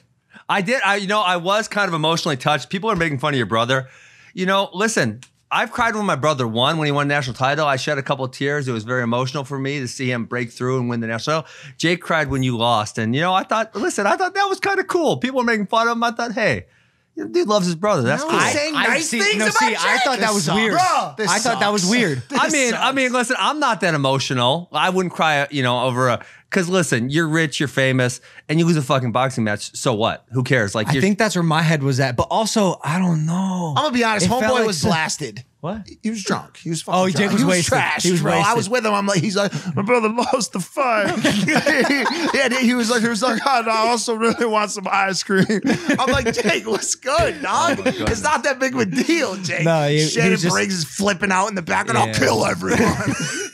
I did. I you know I was kind of emotionally touched. People are making fun of your brother. You know, listen. I've cried when my brother won when he won the national title. I shed a couple of tears. It was very emotional for me to see him break through and win the national title. Jake cried when you lost, and you know I thought, listen, I thought that was kind of cool. People were making fun of him. I thought, hey, you know, dude loves his brother. That's No, cool. I- saying nice see, things no, about see, I Jake? thought that was sucks. weird. Bro, this I thought that was sucks. weird. I mean, I mean, listen, I'm not that emotional. I wouldn't cry, you know, over a because listen, you're rich, you're famous, and you lose a fucking boxing match. So what? Who cares? Like, I think that's where my head was at. But also, I don't know. I'm gonna be honest. It Homeboy like was blasted. What? He was drunk. He was oh, fucking Oh, drunk. Was he was wasted. trash, He was bro. I was with him. I'm like, he's like, my brother lost the fight. yeah, he was like, he was like, oh, no, I also really want some ice cream. I'm like, Jake, what's good, oh dog? it's not that big of a deal, Jake. No, he- he Shannon was just- Briggs is flipping out in the back, and I'll kill everyone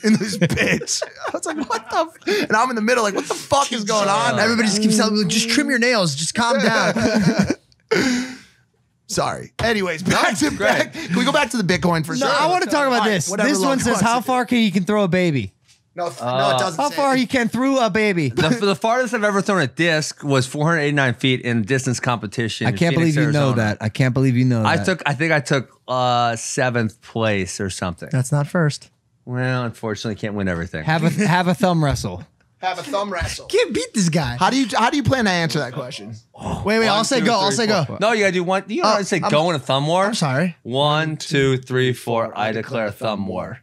in this bitch. I was like, what the? F-? And I'm in the middle, like, what the fuck is going on? Everybody just keeps telling me, just trim your nails, just calm down. Sorry. Anyways, back to back. Can we go back to the Bitcoin for a No, second? I want to talk about All right, this. whatever This one says how far can you can throw a baby? No, f- no, it doesn't. How say. far he can throw a baby? the, the farthest I've ever thrown a disc was 489 feet in distance competition. I can't Phoenix, believe you know that. I can't believe you know I that. took, I think I took uh, seventh place or something. That's not first. Well, unfortunately, can't win everything. have a have a thumb wrestle. Have a thumb wrestle. Can't beat this guy. How do you how do you plan to answer that question? Wait, wait, I'll say two, go. I'll say go. five. no, you gotta do one. You know how to say I'm- go in a thumb war? I'm sorry. One, two, three, four. I declare thumb war.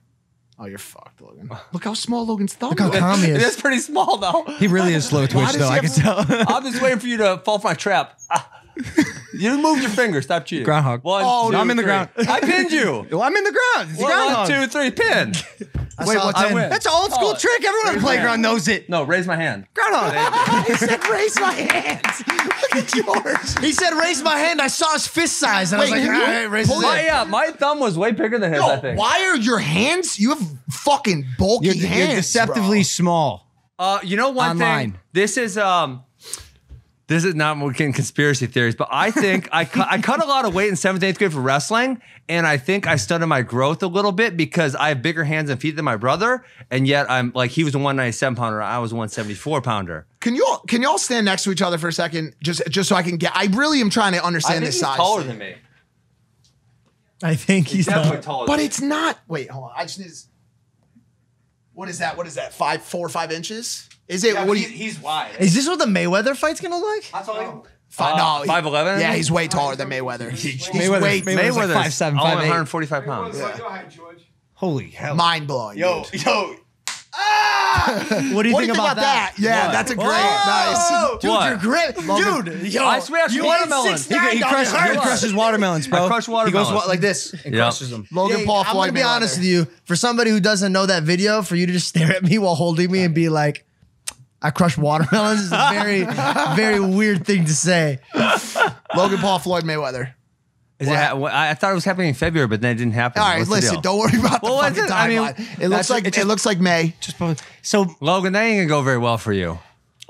Oh, you're fucked, Logan. Look how small Logan's thumb Look how is. calm he It is is. pretty small though. He really is slow twitch does though. he I can have tell. I'm just waiting for you to fall for my trap. Ah. You moved your finger. Stop cheating. Groundhog. One, Oh, two, I'm in the three. ground. I pinned you. Well, I'm in the ground. It's a One, groundhog. two, three, pin. Wait, saw what's it. in? Win. That's an old school Oh, trick. Everyone on the raise my playground hand. knows it. No, raise my hand. Groundhog. he said, "Raise my hands." Look at yours. He said, raise my hand. I saw his fist size. And I was like, you- all right, raise his pull My, hand. yeah, my thumb was way bigger than his, I Yo, think. why are your hands? You have fucking bulky You're, you're hands. deceptively bro. small. Uh, you know one Online. thing. This is um, this is not more getting conspiracy theories, but I think I cut I cut a lot of weight in seventh, eighth grade for wrestling, and I think I stunted my growth a little bit because I have bigger hands and feet than my brother, and yet I'm like he was a one ninety seven pounder, I was a one seventy four pounder. Can you all can you all stand next to each other for a second, just just so I can get? I really am trying to I understand think this he's size. taller thing. than me. I think he's Definitely not. taller. But than it's not. Wait, hold on. I just need. To, what is that? What is that? Five, four, or five inches? Is it? me. what do you? he's wide. Is this what the Mayweather fight's gonna look like? How tall are? Five, Uh, no, 5'11"? Yeah, he's way taller than Mayweather. He's Mayweather- way Mayweather's like Mayweather's 5'7", only 5'8". 145 pounds. Holy hell. mind blowing. yo, dude. yo. Ah! What do you What do you think about that? Yeah, What? that's a great. Whoa! Nice. Dude, What? you're great. Dude, yo. I swear, you watermelon. He, he, dog, crushes, he crushes watermelons, bro. I crush He goes like this and Yep. crushes them. Logan Yeah, Paul I'm gonna be honest with you. For somebody who doesn't know that video, for you to just stare at me while holding me and be like, "I crush watermelons," is a very, very weird thing to say. Logan Paul Floyd Mayweather. Is it ha- I I thought it was happening in February, but then it didn't happen. All right, What's the listen. deal? Don't worry about the Well, what's fucking it- I mean, timeline. it looks like it it, just- looks like May. Just probably- so Logan, that ain't gonna go very well for you.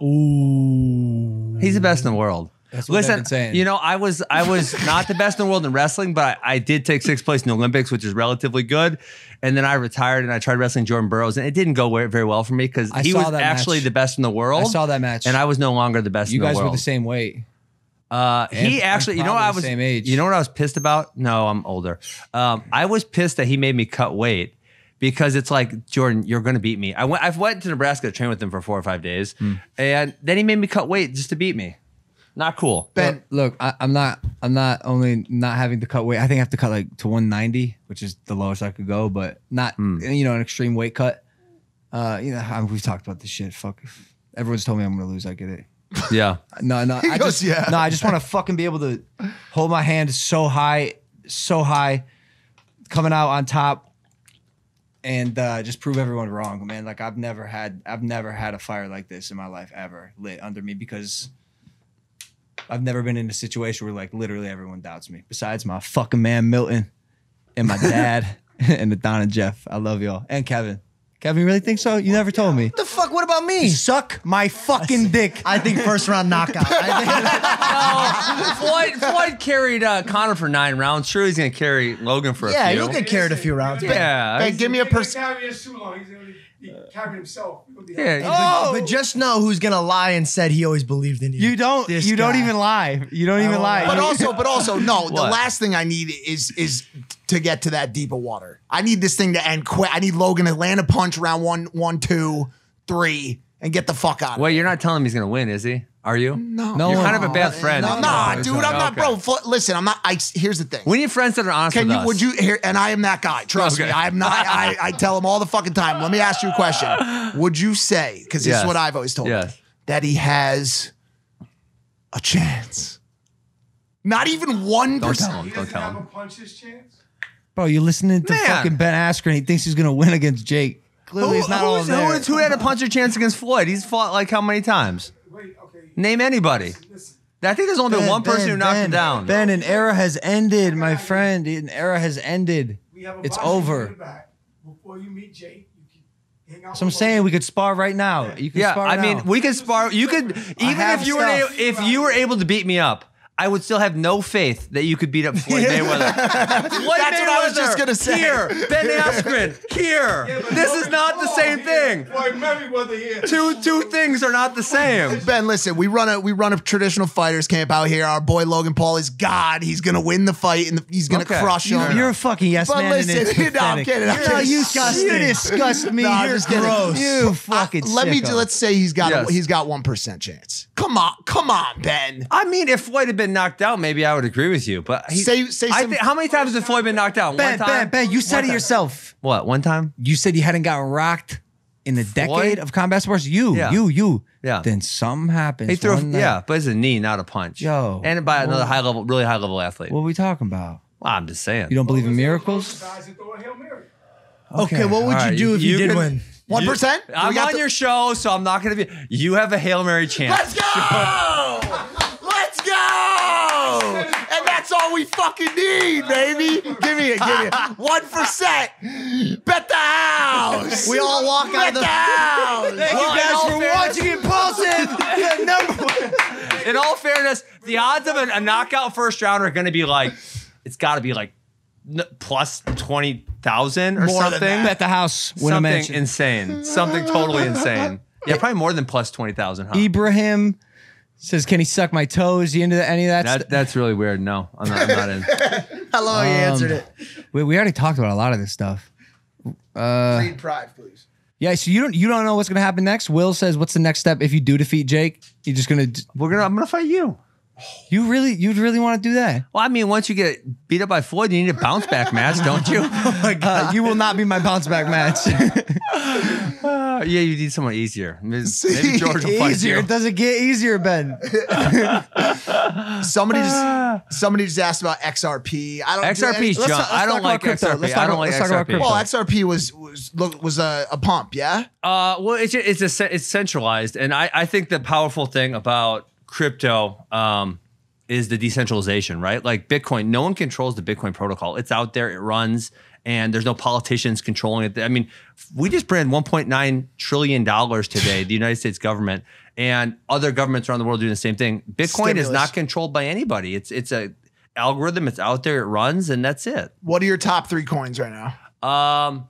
Ooh. He's the best in the world. That's what they've Listen, been saying. you know, I was I was not the best in the world in wrestling, but I, I did take sixth place in the Olympics, which is relatively good. And then I retired and I tried wrestling Jordan Burroughs, and it didn't go very, very well for me because I he saw was that actually match. the best in the world. I saw that match. and I was no longer the best. you in the guys world. were the same weight. Uh, he And- actually, you know, what I was same age. You know what I was pissed about? No, I'm older. Um, I was pissed that he made me cut weight because it's like Jordan, you're going to beat me. I went, I went to Nebraska to train with him for four or five days, Hmm. and then he made me cut weight just to beat me. Not cool. Ben, Look, I, I'm not. I'm not only not having to cut weight. I think I have to cut like to 190, which is the lowest I could go, but not Hmm. you know an extreme weight cut. Uh, you know, I, we've talked about this shit. Fuck. Everyone's told me I'm gonna lose. I get it. Yeah. No, no. He I goes, just, "Yeah." No, I just want to fucking be able to hold my hand so high, so high, coming out on top and uh, just prove everyone wrong, man. Like I've never had I've never had a fire like this in my life ever lit under me because I've never been in a situation where like literally everyone doubts me. Besides my fucking man Milton and my dad and the Don and Jeff. I love y'all. And Kevin. Kevin, you really think so? You never told me. What the fuck? What about me? Suck my fucking dick. I think first round knockout. I Floyd, Floyd carried uh, Conor for nine rounds. Sure, he's gonna carry Logan for think, yeah, a few. he'll get carried a few rounds. but- yeah, Hey, give me a He's percent. carrying us too. He's gonna be carrying himself. He'll be yeah. But, but just know who's gonna lie and said he always believed in you. You don't This you don't even lie. You don't even don't lie. lie. But also, but also, no. The last thing I need is is to get to that deep of water. I need this thing to end quick. I need Logan to land a punch round one, one, two, three, and get the fuck out. of Wait, you're not telling me he's gonna win, is he? Are you? No, No You're kind of a bad friend. No, nah, don't dude, I'm not, Okay. bro. Fl- listen, I'm not. I here's the thing. We need friends that are honest Can with you? us. Would you here? And I am that guy. Trust Okay. me. I'm not. I, I tell him all the fucking time. Let me ask you a question. Would you say? Because this Yes. is what I've always told Yes. him that he has a chance. Not even one Don't percent. tell him. Don't doesn't tell have a him. puncher's chance. Bro, you're listening to Man. fucking Ben Askren. He thinks he's gonna win against Jake. Clearly, Who, it's not all who's- there. who, who had a puncher chance against Floyd? He's fought like how many times? Wait, okay. Name anybody. Listen, I think there's only been Ben, one person Ben, who knocked ben, him down. Ben, an era has ended, my friend. An era has ended. we have a It's over. in the back. Before you meet Jake, you can hang out. So I'm saying we could spar right now. You can Yeah, spar I mean, we could spar. You could even if you were able, if you were able to beat me up. I would still have no faith that you could beat up Floyd Mayweather. Floyd That's what I was just gonna say. Here, Ben Askren. Here, Yeah, this Logan is not the same here, thing. Floyd Mayweather here. Two two things are not the same. Ben, listen, we run a we run a traditional fighters camp out here. Our boy Logan Paul is God. He's gonna win the fight and he's gonna Okay. crush You- him. you're a fucking yes But man. and listen, it's no, I'm kidding, I'm No, kidding. you, Disgusting. you disgust me. No, you're just kidding. gross. You fucking. Uh, let me sicko. let's say he's got Yes. a, he's got one percent chance. Come on, come on, Ben. I mean, if Floyd had been knocked out, maybe I would agree with you. But he, Say- say I some- think, how many times has Floyd been knocked out? Ben, one time. Ben, Ben, you said One it time. yourself. What? One time? You said you hadn't gotten rocked in the decade of combat sports. You, Yeah. you, you. Yeah. Then something happens. He threw. A, one night. yeah, but it's a knee, not a punch. Yo. and by another high level, really high level athlete. What are we talking about? Well, I'm just saying. You don't believe in miracles? Guys that throw a Hail Mary. Okay, what would All you right, do if you, you did can- win? One percent. I'm on your show, so I'm not going to be. You have a hail mary chance. Let's go! Let's go! And that's all we fucking need, baby. Give me it, give me it. One percent. Bet the house. We all walk out Bet of the the. house. Thank you guys in all for fairness- watching Impaulsive. the number one. In all fairness, the odds of a, a knockout first round are going to be like, it's got to be like n- plus twenty thousand or More than something. that. Bet the house. Win Something mansion. insane. Something totally insane. Yeah, probably more than plus twenty thousand. Huh? Ibrahim says, "Can he suck my toes?" You into any of that? That stuff? that's really weird. No, I'm not. I'm not in. Hello, he answered Um, it. we, we already talked about a lot of this stuff. Read Pride, please. Yeah, so you don't you don't know what's gonna happen next. Will says, "What's the next step if you do defeat Jake? You're just gonna We're gonna. I'm gonna fight you. You really you'd really want to do that? Well, I mean, once you get beat up by Floyd, you need a bounce back match, don't you? oh Uh, you will not be my bounce back match. Uh, yeah, you need someone easier. Maybe, maybe George will fight easier. you. It doesn't get easier, Ben. Somebody just somebody just asked about XRP. I don't XRP Let's let's I don't like. XRP. Let's I talk don't about- like let's talk about XRP. Well, XRP was was look was a, a pump, yeah. Uh, well, it's it's a, it's centralized, and I I think the powerful thing about crypto um is the decentralization, right? Like Bitcoin, no one controls the Bitcoin protocol. It's out there, it runs, and there's no politicians controlling it. I mean, we just printed 1.9 trillion dollars today, the United States government, and other governments around the world doing the same thing. Bitcoin is not controlled by anybody. It's it's a algorithm. It's out there. It runs, and that's it. What are your top three coins right now? Um.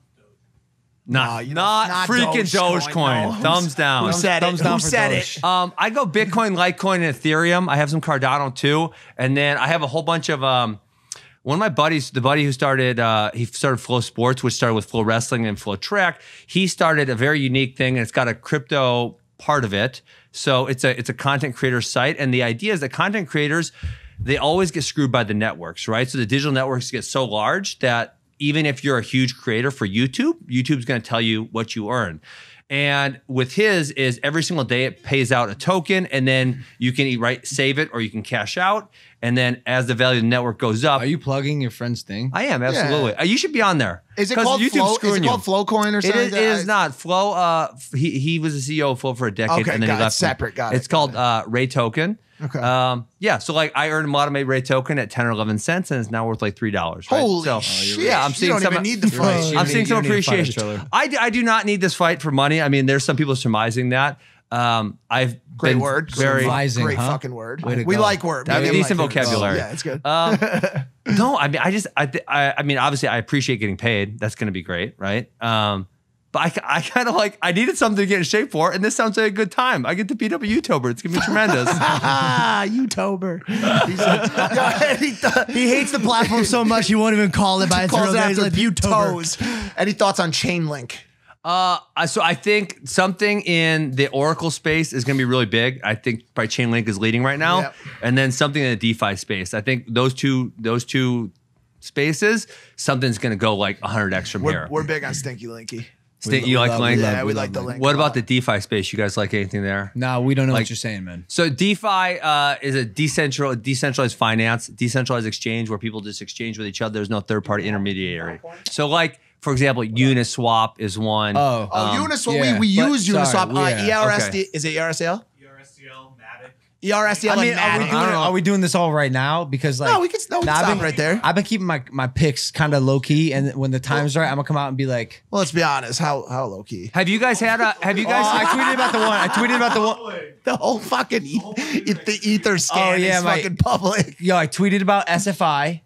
Not, know, not, not freaking Dogecoin, Dogecoin. no. Thumbs down. Who said thumbs it? down Who said Doge. it? Um, I go Bitcoin, Litecoin, and Ethereum. I have some Cardano too, and then I have a whole bunch of um. One of my buddies, the buddy who started, uh, he started FloSports, which started with FloWrestling and FloTrack. He started a very unique thing, and it's got a crypto part of it. So it's a it's a content creator site, and the idea is that content creators they always get screwed by the networks, right? So the digital networks get so large that even if you're a huge creator for YouTube, YouTube's going to tell you what you earn. And with his is every single day it pays out a token, and then you can e- right save it or you can cash out. And then as the value of the network goes up, Are you plugging your friend's thing? I am absolutely. Uh, You should be on there. Is it 'Cause called YouTube's Flo? Is screwing it you. called Flowcoin or It something? is, it is not Flo. Uh, f- he he was the CEO of Flo for a decade, Okay, and then got he it. left. Separate, got it, It's got called uh, Rae Token. Okay. Um, yeah. So like, I earned a automated Rae Token at ten or eleven cents, and it's now worth like three dollars. Right? Holy so, shit. Yeah, I'm seeing You seeing don't some. even need the You're right. fight. I'm need- seeing you some don't need to fight appreciation. each other. I, d- I do not need this fight for money. I mean, there's some people surmising that. Um, I've Great been word. very. Surmising, Great huh? fucking word. Way to We go. like word. That We was like decent it. vocabulary. Yeah, it's good. Um, no, I mean, I just, I, th- I, I mean, obviously, I appreciate getting paid. That's going to be great, right? Um, but I, I kind of like, I needed something to get in shape for, and this sounds like a good time. I get to beat up a YouTuber. It's gonna be tremendous. ah, YouTuber. He's like, he, th- He hates the platform so much he won't even call it by its calls real name. He's after like you YouTuber. toes. Any thoughts on Chainlink? Uh, so I think something in the Oracle space is going to be really big. I think by Chainlink is leading right now, Yep. and then something in the DeFi space. I think those two, those two spaces, something's going to go like 100x from We're, here. we're big on Stinky Linky. Stink- you like love- Link? Yeah, we we like love the Link. link. What about the DeFi space? You guys like anything there? No, we don't know Like- what you're saying, man. So DeFi uh, is a decentral, decentralized finance, decentralized exchange where people just exchange with each other. There's no third party intermediary. So, like for example, Uniswap is one. Oh. Oh, Um, Uniswap. yeah, we we but- use sorry, Uniswap. Uh, yeah. ERSD. Okay. Is it E ERSL? Matic. ERSDL I mean, and are we, Matic. doing I it, don't know. are we doing this all right now? Because like, No, we could- no, we can I've stop been- right there. I've been keeping my my picks kind of low key, and when the time's right, I'm gonna come out and be like, Well, let's be honest. How how low key? Have you guys had a? Have you "Oh, guys? I tweeted about the one. I tweeted about the one. The whole fucking e- e- the Etherscan Oh, yeah, is my- fucking public. Yo, I tweeted about SFI,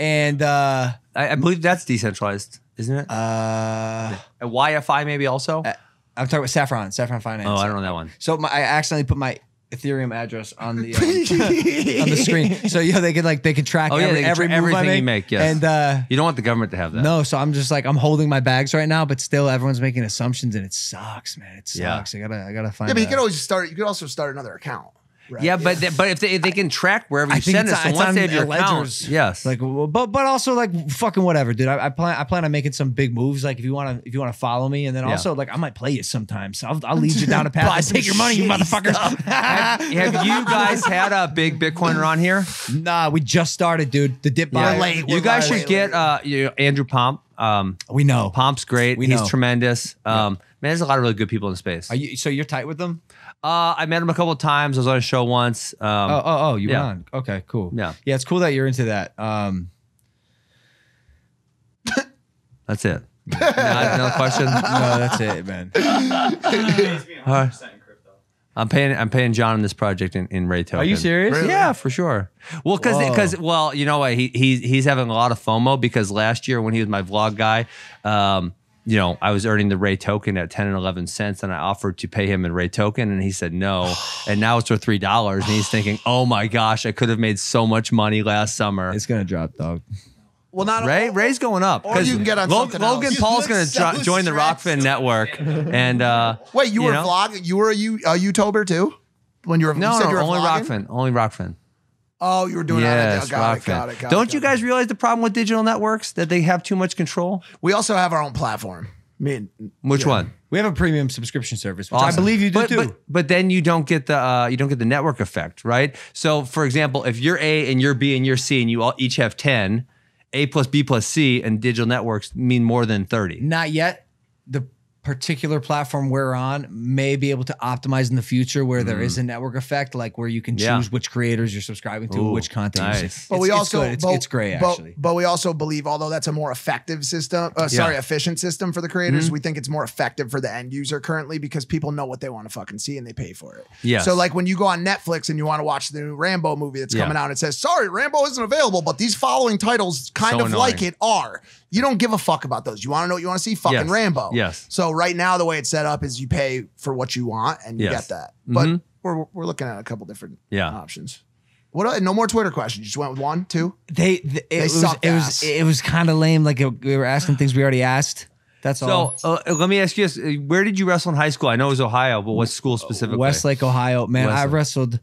and uh, I, I believe that's decentralized, isn't it? uh, And YFI maybe also. I'm talking about Saffron, Saffron Finance. oh, I don't know that one. So my, I accidentally put my Ethereum address on the um, on the screen, so yeah, they can like they can track Oh, yeah, every, they can every track move I everything you make. make, yes. And uh, You don't want the government to have that. no, so I'm just like I'm holding my bags right now, but still everyone's making assumptions, and it sucks, man. It Yeah. sucks. I gotta I gotta find. Yeah, but you could always start. You could also start another account. Right? Yeah, but they, but if they, if they can track wherever you I send it, so once they have your account, yes, Like, but but also like fucking whatever, dude. I, I plan I plan on making some big moves. Like if you want to if you want to follow me, and then Yeah. also like I might play you sometimes. I'll, I'll lead you down a path I take your money, you motherfuckers. have, have you guys had a big Bitcoiner on here? nah, we just started, dude. The dip buy. late. You guys way should get uh, you know, Andrew Pomp. Um, We know. Pomp's great. We He's know. tremendous. Um, man, there's a lot of really good people in the space. Are you so you're tight with them? uh, I met him a couple of times. I was on a show once. Um, Oh, oh, oh, you yeah. went on. Okay, cool. Yeah. Yeah, it's cool that you're into that. Um That's it. no, another question. no, that's it, man. All right. I'm paying. I'm paying John on this project in, in Rae token. Are you serious? Yeah, for sure. Well, because because well, you know what? He he's he's having a lot of FOMO because last year when he was my vlog guy, um, you know, I was earning the Rae token at ten and eleven cents, and I offered to pay him in Rae token, and he said no, and now it's for three dollars, and he's thinking, oh my gosh, I could have made so much money last summer. It's gonna drop, dog. Well, not Rae Rae's going up Or you can get on something else. Logan You Paul's going to jo- join the stressed. Rokfin network, and uh, Wait, you, were know? vlogging? You were a U a YouTuber too? When you were No, you said no, you were only vlogging? Rokfin, only Rokfin. Oh, you were doing Yes, that. Got it, Rokfin. got it, got it, Don't got you it. guys realize the problem with digital networks that they have too much control? We also have our own platform. I mean, Which one? We have a premium subscription service, which I believe you do but, too. But, but then you don't get the uh, you don't get the network effect, right? So, for example, if you're A and you're B and you're C and you all each have ten, A plus B plus C and digital networks mean more than thirty. Not yet. The particular platform we're on may be able to optimize in the future where there is a network effect, like where you can choose Mm. Yeah. which creators you're subscribing to, Ooh, which content. you see. nice. But It's- we also it's, but, it's great but- actually. But, we also believe, although that's a more effective system, uh, sorry, efficient system for the creators, Mm-hmm. we think it's more effective for the end user currently because people know what they want to fucking see and they pay for it. Yes. So like when you go on Netflix and you want to watch the new Rambo movie that's Yeah. coming out, it says, "Sorry, Rambo isn't available, but these following titles kind So of like it are." You don't give a fuck about those. You want to know what you want to see? Fucking Yes. Rambo. Yes. So right now the way it's set up is you pay for what you want and you Yes. get that. But Mhm. we're we're looking at a couple different Yeah. options. What? No more Twitter questions. You just went with one, two. they, th- it was it was it was kind of lame. Like it, we were asking things we already asked. That's So all. uh, let me ask you this: Where did you wrestle in high school? I know it was Ohio, but what school specifically? Westlake, Ohio. Man, I wrestled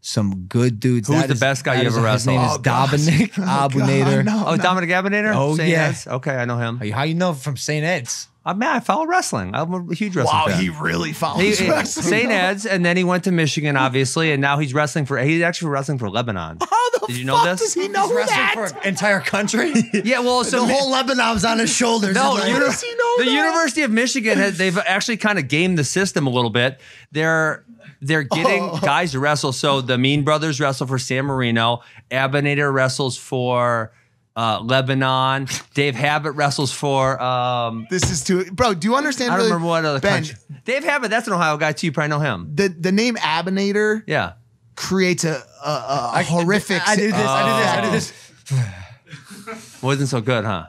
some good dudes. Who's That the is- best guy you ever ever His name wrestled? is Dominic Abounader. Oh, Dominic Abounader? Oh, St. yeah. Ed's? Okay, I know him. How you- How you know from St. Ed's? Uh, man, I follow wrestling. I'm a huge wrestling Wow, fan. he really follows He- he- wrestling. St. Ed's, and then he went to Michigan, obviously, and now he's wrestling for. He's actually wrestling for Lebanon. How the Did you know fuck this? does he know Wrestling that? for an entire country. Yeah, well, so the Mi- whole Lebanon's on his shoulders. No, like, uni- does he know the that? University of Michigan has they've actually kind of gamed the system a little bit. They're they're getting Oh. guys to wrestle. So the Amine Brothers wrestle for San Marino. Abounader wrestles for uh, Lebanon. Dave Habat wrestles for. Um, This is too, bro. Do you understand? I don't really- remember what other Ben, country. Dave Habat, that's an Ohio guy too. You probably know him. The the name Abinator Yeah. creates a, a, a horrific. I did this. I did this. I did this. Wasn't so good, huh?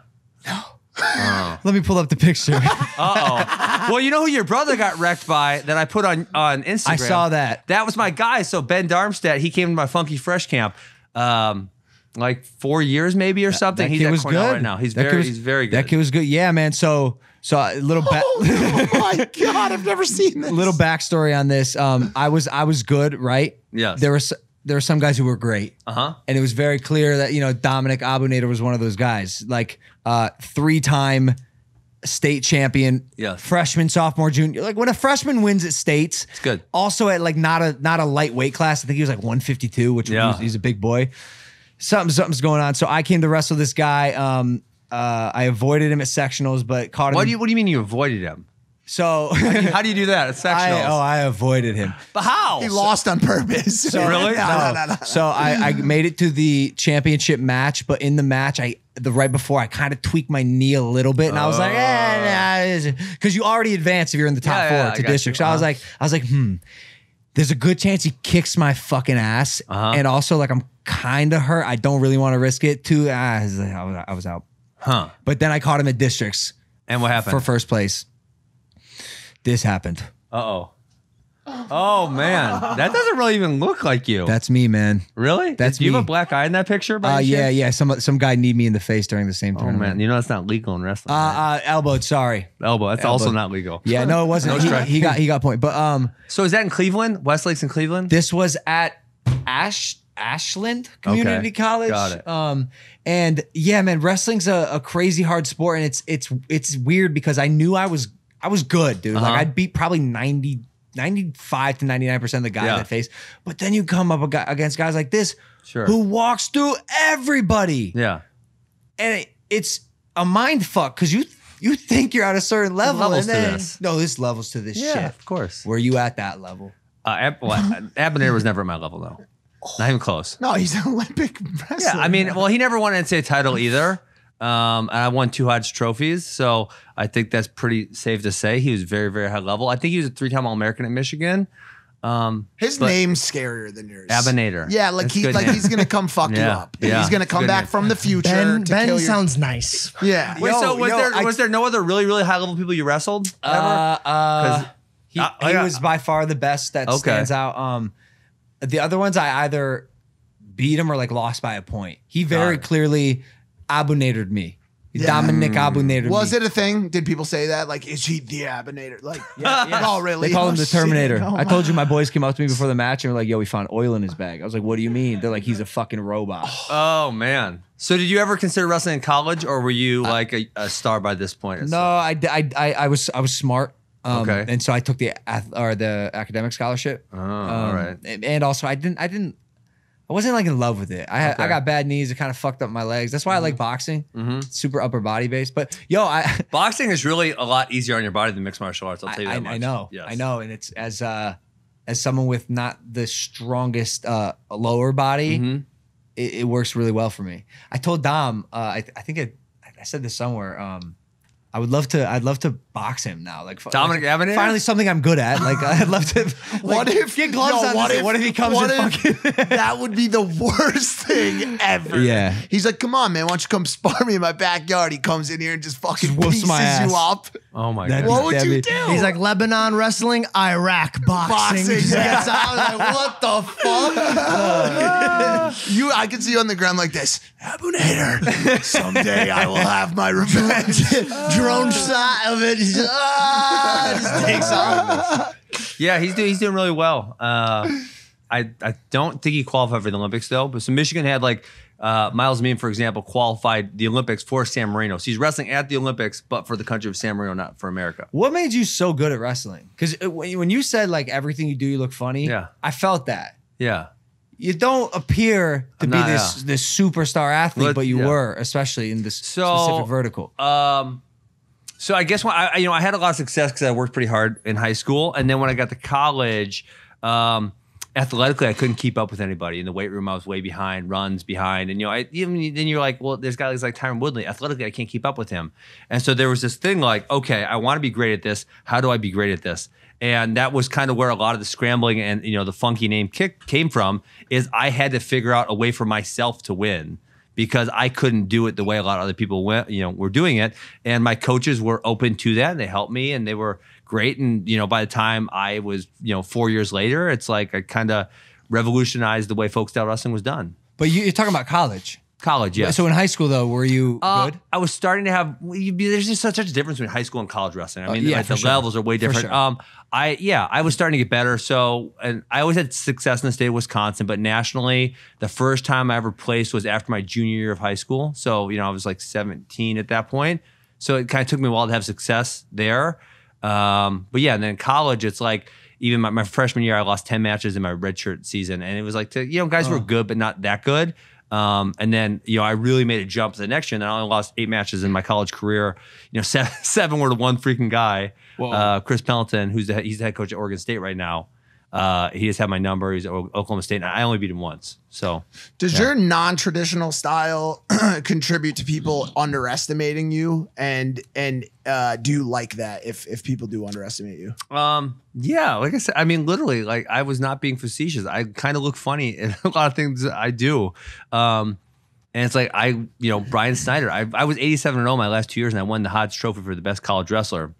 Let me pull up the picture. Uh oh. well, you know who your brother got wrecked by that I put on on Instagram. I saw that. That was my guy. So Ben Darmstadt, he came to my Funky Fresh camp, um, like four years maybe or something. That he's kid at was Cornell good right now. He's That very was- he's very good. That kid was good. Yeah, man. So so a little back. oh my god! I've never seen this. little backstory on this. Um, I was I was good, right? Yes. There was there were some guys who were great, uh huh. and it was very clear that you know Dominic Abounader was one of those guys, like uh, three time state champion. Yes. Freshman, sophomore, junior. Like when a freshman wins at states, it's good. Also at like not a not a lightweight class. I think he was like 152, which Yeah. he's, he's a big boy. Something something's going on. So I came to wrestle this guy. Um, uh, I avoided him at sectionals, but caught him. What do you What do you mean you avoided him? So How do you do that at sectionals? I, oh, I avoided him. but how? He lost on purpose. So, Really? No, no, no, no. So I, I made it to the championship match, but in the match, I the right before I kind of tweaked my knee a little bit, and I was like, eh, because you already advance if you're in the top Yeah, four yeah, I to got you. district. So I was Uh-huh. like, I was like, hmm. There's a good chance he kicks my fucking ass, Uh-huh. and also like I'm kind of hurt. I don't really want to risk it. Too, ah, I was, I was I was out. Huh? But then I caught him at districts And what happened? for first place. This happened. uh oh. Oh man, that doesn't really even look like you. That's me, man. really? that's Do you have a black eye in that picture? By Uh, any yeah, chance? yeah. Some some guy kneed me in the face during the same Oh tournament. man, you know that's not legal in wrestling. Uh, right? uh, elbowed. Sorry. Elbow. That's also elbow. not legal. Yeah, no, it wasn't. No he, strike. he got he got point. But um, So is that in Cleveland? Westlake's in Cleveland? this was at Ash Ashland Community Okay, College. got it. Um, and yeah, man, wrestling's a, a crazy hard sport, and it's it's it's weird because I knew I was I was good, dude. Uh-huh. Like I'd beat probably 90, 95 to ninety nine percent of the guys Yeah. I face. But then you come up against guys like this, Sure. who walks through everybody. yeah. and it, it's a mind fuck because you you think you're at a certain level levels and to then this. no, this levels to this Yeah, shit. of course. Were you at that level? Uh, Ab- well, Abounader was never at my level though. Not even close. No, he's an Olympic wrestler. Yeah, I mean, well, he never won an NCAA title either. Um, and I won two Hodge trophies, so I think that's pretty safe to say he was very, very high level. I think he was a three-time All-American at Michigan. Um, His name's scarier than yours. Abinator. Yeah, like That's he good like name. he's gonna come fuck you Yeah, up. yeah, he's gonna come good back name. from the future Ben, to ben kill your. sounds nice. yeah. Wait, Yo, so was yo, there I- was there no other really, really high-level people you wrestled? Ever? Uh, uh, he, I- I he got- was by far the best that Okay. stands out. Um, the other ones I either beat him or like lost by a point. He very it. clearly abonated me. Dominic abonated Was me. it a thing? Did people say that? Like, is he the Abinator? Like, Yeah, yeah. oh, really? They call Oh, him the. Terminator. Oh, I told you my boys came up to me before the match and were like, "Yo, we found oil in his bag." I was like, "What do you mean?" They're like, "He's a fucking robot." oh man. So did you ever consider wrestling in college, or were you like a, a star by this point? No, I, I, I, I was I was smart. Um, Okay. And so I took the ath- or the academic scholarship. Oh, Um, all right. And, and also I didn't I didn't I wasn't like in love with it. I had, Okay. I got bad knees. It kind of fucked up my legs. That's why I like boxing. Mhm. Super upper body based. But yo, I Boxing is really a lot easier on your body than mixed martial arts. I'll tell you that I, much. I know. Yes. I know. And it's as uh as someone with not the strongest uh lower body, Mhm. it, it works really well for me. I told Dom, uh, I, I think it, I said this somewhere. Um, I would love to. I'd love to box him now. Like Dominic like, Avenir? Finally, something I'm good at. Like I'd love to. What if get gloves yo, on? What if, what if he comes what in if- fucking? that would be the worst thing ever. Yeah. He's like, come on, man. Why don't you come spar me in my backyard? He comes in here and just fucking Just whoops pieces my ass. you up. Oh my That'd god. What would That'd you be- do? He's like Lebanon wrestling, Iraq boxing. Boxing, yeah. gets out, I was like, what the fuck? you, I can see you on the ground like this. Abounader. Someday I will have my revenge. Drone shot of it. He's just, ah, just takes off. Yeah, he's doing he's doing really well. Uh, I, I don't think he qualified for the Olympics though. But so Michigan had like uh, Myles Amine, for example, qualified the Olympics for San Marino. So he's wrestling at the Olympics, but for the country of San Marino, not for America. What made you so good at wrestling? Because when when you said like everything you do, you look funny. Yeah. I felt that. Yeah. You don't appear to I'm be not, this yeah. this superstar athlete, Well, but you yeah. were, especially in this So, specific vertical. Um, so I guess when I, you know, I had a lot of success because I worked pretty hard in high school, and then when I got to college, um, athletically I couldn't keep up with anybody in the weight room. I was way behind, runs behind, and you know, I even then you're like, well, there's guys like Tyron Woodley. Athletically, I can't keep up with him, and so there was this thing like, okay, I want to be great at this. How do I be great at this? And that was kind of where a lot of the scrambling and you know the funky name kick came from. Is I had to figure out a way for myself to win because I couldn't do it the way a lot of other people went, you know, were doing it. And my coaches were open to that and they helped me and they were great. And, you know, by the time I was, you know, four years later, it's like I kind of revolutionized the way folk style wrestling was done. But you, you're talking about college. College, yeah. So in high school though, were you Uh, good? I was starting to have. you- There's just such, such a difference between high school and college wrestling. I Uh, mean, yeah, like, the sure. levels are way different. sure. Um, I yeah, I was starting to get better. So, and I always had success in the state of Wisconsin, but nationally, the first time I ever placed was after my junior year of high school. So, you know, I was like 17 at that point. So it kind of took me a while to have success there. Um, but yeah, and then college, it's like even my, my freshman year, I lost 10 matches in my redshirt season. And it was like, to, you know, guys were good, but not that good. Um, and then, you know, I really made a jump to the next year and I only lost eight matches in my college career. You know, seven, seven were to one freaking guy, uh, Chris Pendleton, who's the, he's the head coach at Oregon State right now. Uh, he just had my number. He's at Oklahoma State. And I only beat him once. So Does your non-traditional style contribute to people underestimating you? And and uh, do you like that if if people do underestimate you? Um, yeah, like I said, I mean, literally, like I was not being facetious. I kind of look funny in a lot of things I do. Um, and it's like I, you know, Brian Snyder. I, I was 87 and 0 my last two years, and I won the Hodge Trophy for the best college wrestler.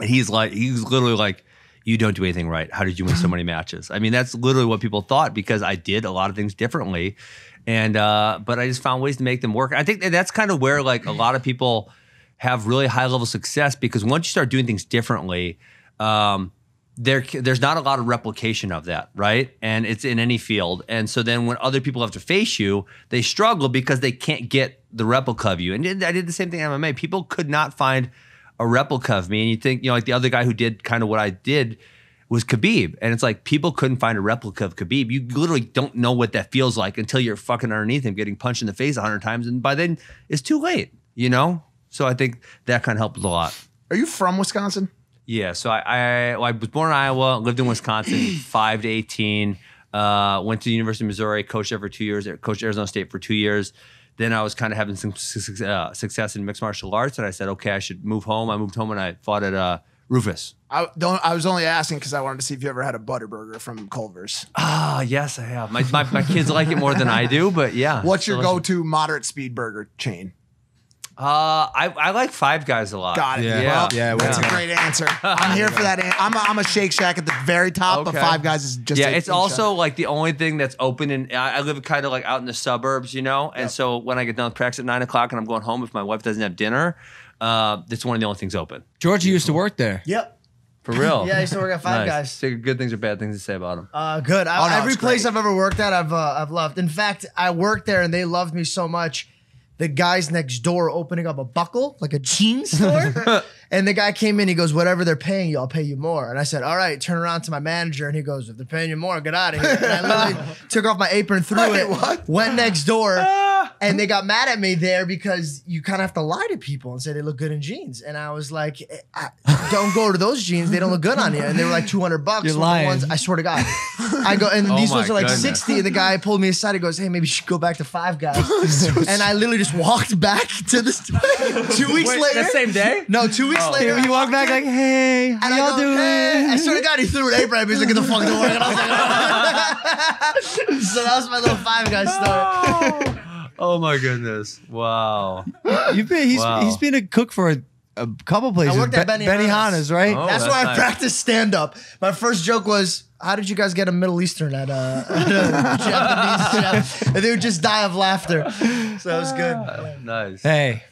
And he's like, he's literally like, you don't do anything right. How did you win so many matches? I mean, that's literally what people thought because I did a lot of things differently, and uh, but I just found ways to make them work. I think that that's kind of where like a lot of people have really high level success because once you start doing things differently, um, there there's not a lot of replication of that, right? And it's in any field. And so then when other people have to face you, they struggle because they can't get the replica of you. And I did the same thing in MMA. People could not find a replica of me. And you think, you know, like the other guy who did kind of what I did was Khabib. And it's like people couldn't find a replica of Khabib. You literally don't know what that feels like until you're fucking underneath him getting punched in the face a hundred times. And by then it's too late, you know? So I think that kind of helped a lot. Are you from Wisconsin? Yeah, so I I, well, I was born in Iowa, lived in Wisconsin, five to eighteen. Uh, went to the University of Missouri, coached there for two years, coached Arizona State for two years. Then I was kind of having some su- uh, success in mixed martial arts, and I said, okay, I should move home. I moved home and I fought at uh, Roufus. I don't. I was only asking because I wanted to see if you ever had a Butterburger from Culver's. Ah, yes, I have. My, my, my kids like it more than I do, but yeah. What's your delicious. go-to moderate speed burger chain? Uh, I, I like Five Guys a lot. Got it. Yeah. Well, Yeah, that's yeah. a great answer. I'm here for that. An- I'm a, I'm a Shake Shack at the very top, but Five Guys is just yeah, a it's also under. like the only thing that's open, and I I live kind of like out in the suburbs, you know. And so when I get done with practice at nine o'clock and I'm going home, if my wife doesn't have dinner, uh, that's one of the only things open. Georgia used to work there. Yep. For real. Yeah, I used to work at Five Guys. So good things or bad things to say about them. Uh, good. I, Oh, no, every place great. I've ever worked at, I've uh, I've loved. In fact, I worked there and they loved me so much. The guys next door opening up a buckle, like a jeans store, and the guy came in. He goes, "Whatever they're paying you, I'll pay you more." And I said, "All right." Turn around to my manager, and he goes, "If they're paying you more, get out of here." And I literally took off my apron, threw Wait, it, what? went next door, and they got mad at me there because you kind of have to lie to people and say they look good in jeans. And I was like, "Eh, I, "Don't go to those jeans; they don't look good on you." And they were like two hundred bucks. You're lying. ones- I swear to God. I go, and Oh these ones are like goodness. 60. And the guy pulled me aside. He goes, Hey, maybe you should go back to Five Guys. and I literally just walked back to this. two weeks later. The same day? No, two weeks later. You walk back like, hey, how and y'all go, doing? "Hey." I swear to God, he threw an apron at me. He's like, get the fuck door. And I was like, so that was my little Five Guys story. Oh my goodness! Wow. You've been he's Wow. he's been a cook for a, a couple places. worked at Benihana's. Benihana's, right? Oh. That's that's where I nice. practiced stand up. My first joke was, "How did you guys get a Middle Eastern at a, at a Japanese chef?" And they would just die of laughter. So that was good. Ah, nice. Hey,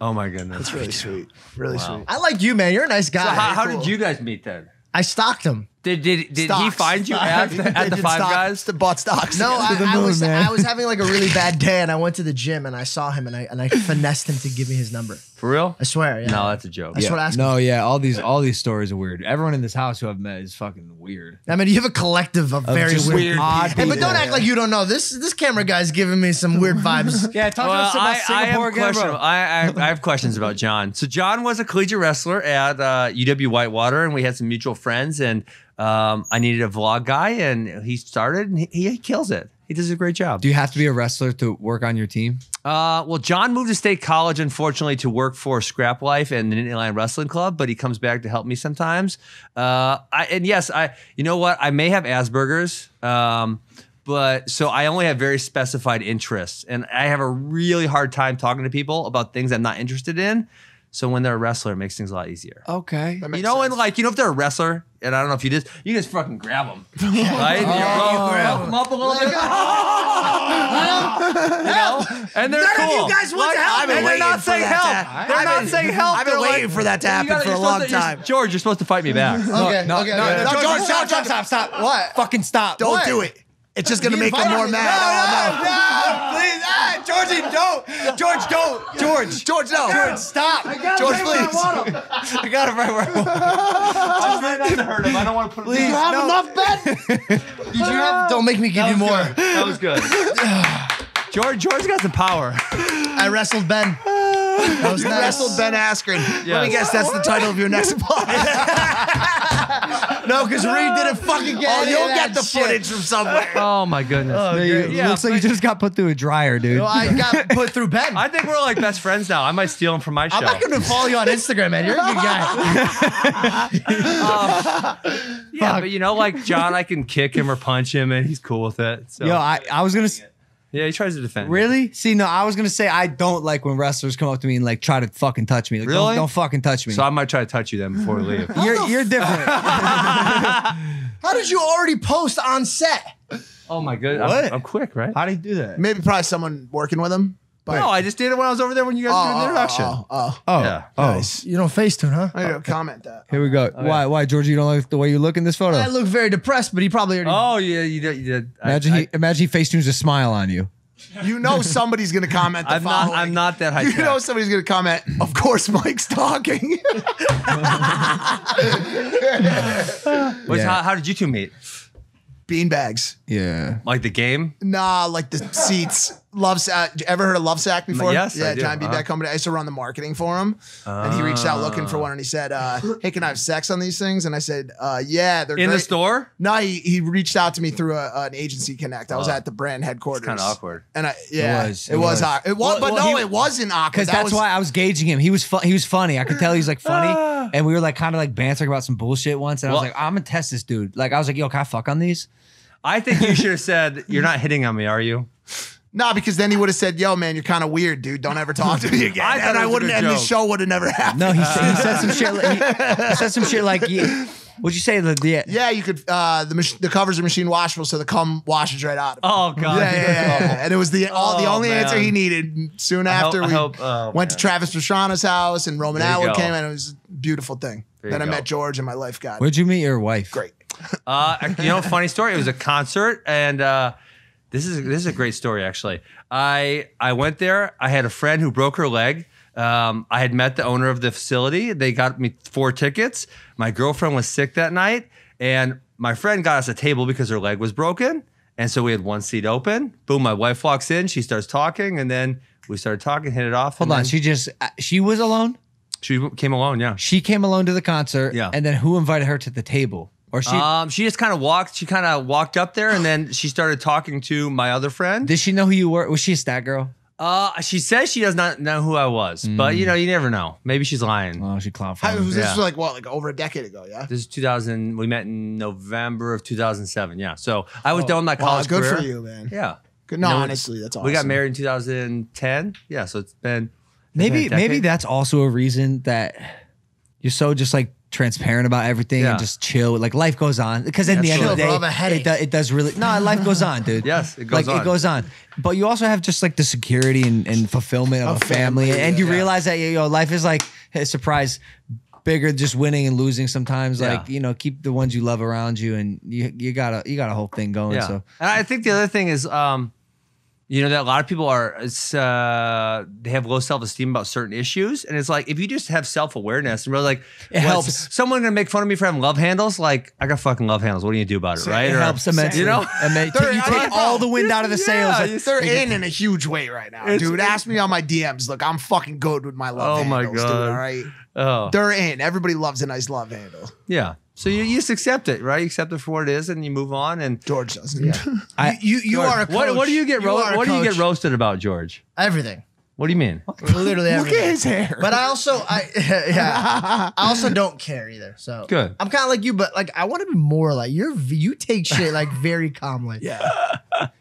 Oh my goodness. That's really sweet. Really Wow. sweet. I like you, man. You're a nice guy. So how, how Cool. did you guys meet then? I stalked him. Did did, did he Stocks. find you at, the- They at the did Five stock- Guys? to bought stocks. No, I, the I was. I was having like a really bad day, and I went to the gym and I saw him and I and I finessed him to give me his number. For real? I swear. Yeah. No, that's a joke. That's what I asked. No, yeah, all these all these stories are weird. Everyone in this house who I've met is fucking weird. I mean, you have a collective of very just weird, weird odd Hey, but people. don't act like you don't know. This this camera guy's giving me some weird vibes. Yeah, talk Well, to us about I, I, Singapore have again, question, bro. I, I, I have questions about John. So John was a collegiate wrestler at uh, UW Whitewater, and we had some mutual friends. And um, I needed a vlog guy, and he started, and he, he kills it. He does a great job. Do you have to be a wrestler to work on your team? Uh, well, John moved to State College, unfortunately, to work for Scrap Life and the Lion Wrestling Club, but he comes back to help me sometimes. Uh, I, and yes, I, you know what? I may have Asperger's, um, but so I only have very specified interests, and I have a really hard time talking to people about things I'm not interested in. So when they're a wrestler, it makes things a lot easier. Okay. You know, and like you know, if they're a wrestler, and I don't know if you just you just fucking grab them, oh, right? And you roll, roll them up a little bit. you know, and they're None of cool. you guys want to help and they're waiting not for saying that help. They're I've not been- saying help. I've been They're waiting like- for that to happen gotta- for a long to- time. George, you're supposed to fight me back. Okay, No, okay, no, okay. no, George, George, stop, stop, stop, stop, stop, stop. What? Fucking stop. Don't What? do it. It's just gonna You make them fight more mad. Oh, no. no, please, ah, Georgie, don't, George, don't, George, George, no. George, stop, George, please. I got it right where I want. I'm trying not to hurt him. I don't want to put him Please, down. no. enough bet? Did you have? Don't make me give you more. That was good. George, George got some power. I wrestled Ben. That was You nice. wrestled Ben Askren. Let me guess that's the title of your next podcast. No, because Reed didn't fucking get oh, you'll get the shit. footage from somewhere. Oh my goodness. Oh, yeah, you- Yeah, looks like you just got put through a dryer, dude. No, I got put through Ben. I think we're like best friends now. I might steal him from my show. I'm not going to follow you on Instagram, man. You're a good guy. Um, yeah, but you know, like John, I can kick him or punch him, and he's cool with it. So Yo, I, I was gonna s- yeah, he tries to defend. really see. No, I was gonna say I don't like when wrestlers come up to me and like try to fucking touch me. Like, Really? Don't, don't fucking touch me. So I might try to touch you then before we leave. you're you're different. How did you already post on set? oh my goodness, What? I'm, I'm quick, right? How do you do that? Maybe probably someone working with him. But No, I just did it when I was over there when you guys were doing the oh, oh, introduction. Oh, oh, oh, Oh, Yeah. oh. nice. You don't Facetune, huh? I gotta comment that. Here we go. why, why, Georgie? You don't like the way you look in this photo? I look very depressed, but he probably already. Oh yeah, you did. You did. Imagine I, he, imagine he face tunes a smile on you. You know somebody's gonna comment the I'm not. I'm not that high. You tech. know somebody's gonna comment. Of course, Mike's talking. What's- Yeah. how, how did you two meet? Beanbags. Yeah. Like the game? Nah, like the seats. Lovesac. Ever heard of Lovesac before? Yes, I Yeah, do. Giant Uh-huh. Beanbag Company. I used to run the marketing for him, and he reached out looking for one, and he said, uh, "Hey, can I have sex on these things?" And I said, uh, "Yeah, they're In the store? No, he, he reached out to me through a, an agency connect. I was at the brand headquarters. Kinda awkward. And I yeah, it was, was it it was, was. awk- it was Well, but well, no, he- it wasn't awkward. Because That that's was, why I was gauging him. He was fu- he was funny. I could tell he's like funny, and we were like kind of like bantering about some bullshit once. And I was like, I'm gonna test this dude. Like I was like, yo, can I fuck on these? I think you should have said, "You're not hitting on me, are you?" No, because then he would have said, "Yo, man, you're kind of weird, dude. Don't ever talk to me again." I thought and I wouldn't, and the joke. show would have never happened. No, he said, he said some shit. Like, he, he said some shit like, yeah, what'd you say? The, the Yeah, you could. Uh, the mach- the covers are machine washable, so the cum washes right out. Of it. Oh god. yeah, yeah, yeah, yeah. And it was the all the Oh, only answer he needed. Soon I hope- after I we hope- oh, went to. Travis Pastrana's house, and Roman There you Atwood go. came, and it was a beautiful thing. There then I you go. met George, and my life got where'd you meet your wife? great. Uh, you know, funny story. It was a concert, and uh, this is this is a great story actually. I I went there. I had a friend who broke her leg. Um, I had met the owner of the facility. They got me four tickets. My girlfriend was sick that night, and my friend got us a table because her leg was broken. And so we had one seat open. Boom, my wife walks in. She starts talking, and then we started talking, hit it off. Hold on, she just uh, she was alone. she came alone. Yeah. She came alone to the concert. Yeah. and then who invited her to the table? Or she um, she just kind of walked. She kind of walked up there, and then she started talking to my other friend. did she know who you were? Was she a stat girl? Uh, she says she does not know who I was, but you know, you never know. Maybe she's lying. Oh, she clown How, for was Yeah. this like what, like over a decade ago? Yeah. This is 2000. We met in November of 2007. Yeah, so I was done with my Wow, college good career. for you, man. Yeah. Good. No, You honestly, that's awesome. We got married in 2010. Yeah, so it's been Maybe Isn't a maybe decade? that's also a reason that you're so just like transparent about everything Yeah. and just chill. Like life goes on because in the end of the Chill, bro, I day, have a headache. it, do, it does really. No, life goes on, dude. Yes, it goes like on. it goes on. But you also have just like the security and, and fulfillment of, Of a family, family, and you yeah. realize that you know life is like a surprise. bigger than just winning and losing sometimes. Yeah. Like, you know, keep the ones you love around you and you you got a you got a whole thing going. Yeah. So And I think the other thing is, um, you know, that a lot of people are, it's, uh, they have low self esteem about certain issues. And it's like, if you just have self awareness and really like, It helps. Someone gonna make fun of me for having love handles? Like, I got fucking love handles. What do you do about it? Right? it Or- helps immensely. You know? And they- you I take all the wind out of the sails. yeah, Like, They're in in a huge way right now, dude. Ask me on my DMs. Look, I'm fucking good with my love Oh my God. dude. All right, Oh, they're in. Everybody loves a nice love handle. yeah. So you, you just accept it, right? You accept it for what it is and you move on. And George doesn't. I- you you are a coach. what, what do you get, ro- are a what do you get roasted about, George? Everything. What do you mean? Literally Look at his hair. But I also I yeah I also don't care either. So Good. I'm kind of like you, but like I want to be more like you're you take shit like very calmly. yeah.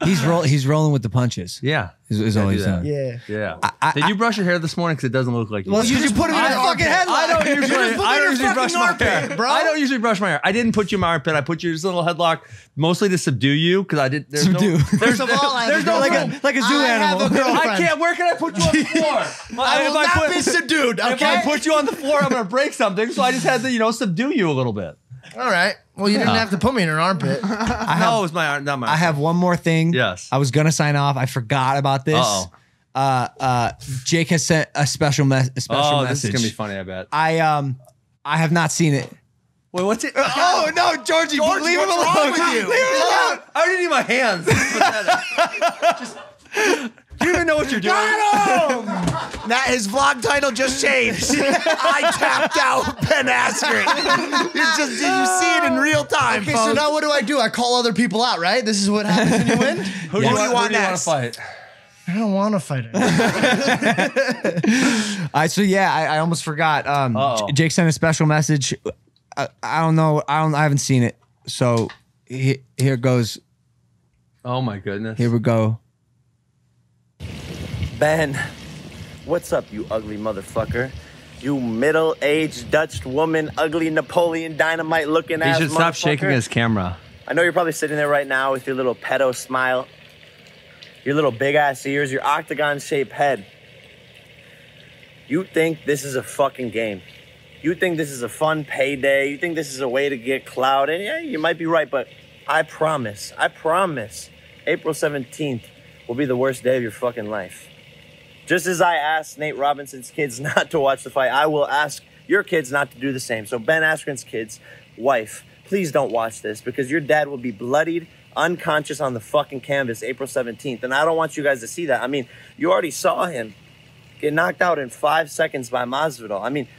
he's roll he's rolling with the punches. Yeah. Is, is all he's that. doing. Yeah. Yeah. I- Did you brush your hair this morning? Because it doesn't look like you. Well, did. you just put it in your fucking headlock. I don't usually. just put I don't usually brush my armpit, hair, bro. I don't usually brush my hair. I didn't put you in my armpit. I put you in this little headlock mostly to subdue you because I did. There's Subdue. No, First of all, there's no like girlfriend. a like a zoo I have animal. a girlfriend. I can't. Where can I put you on the floor? I will If not put- be subdued. Okay. If I put you on the floor, I'm gonna break something. So I just had to, you know, subdue you a little bit. All right. Well, you didn't have to put me in an armpit. no, it was my arm, not my. I have one more thing. Yes. I was gonna sign off. I forgot about this. Uh-oh. Uh uh Jake has sent a special mes- a special Oh, message. this is gonna be funny. I bet. I um I have not seen it. Wait, what's it? Oh no, Georgie, George, leave him what's alone. with you? Leave him alone. I already need my hands. This is pathetic. Just- do you even know what you're doing? Got him! Now his vlog title just changed. I tapped out Ben Askren. It's just you see it in real time, Okay, so now what do I do? I call other people out, right? This is what happens when you win. Who Yes. do you, Who do you want, want who do you want next? to fight? I don't want to fight it. I so yeah, I, I almost forgot. Um, Uh-oh. Jake sent a special message. I, I don't know. I don't. I haven't seen it. So he, here goes. Oh my goodness. Here we go. Ben, what's up, you ugly motherfucker? You middle-aged Dutch woman, ugly Napoleon Dynamite looking ass. He should stop shaking his camera. I know you're probably sitting there right now with your little pedo smile, your little big ass ears, your octagon shaped head. You think this is a fucking game. You think this is a fun payday. You think this is a way to get clout. And yeah, you might be right, but I promise, I promise, April 17th will be the worst day of your fucking life. Just as I asked Nate Robinson's kids not to watch the fight, I will ask your kids not to do the same. So, Ben Askren's kids, wife, please don't watch this because your dad will be bloodied, unconscious on the fucking canvas April 17th. And I don't want you guys to see that. I mean, you already saw him get knocked out in five seconds by Masvidal. I mean,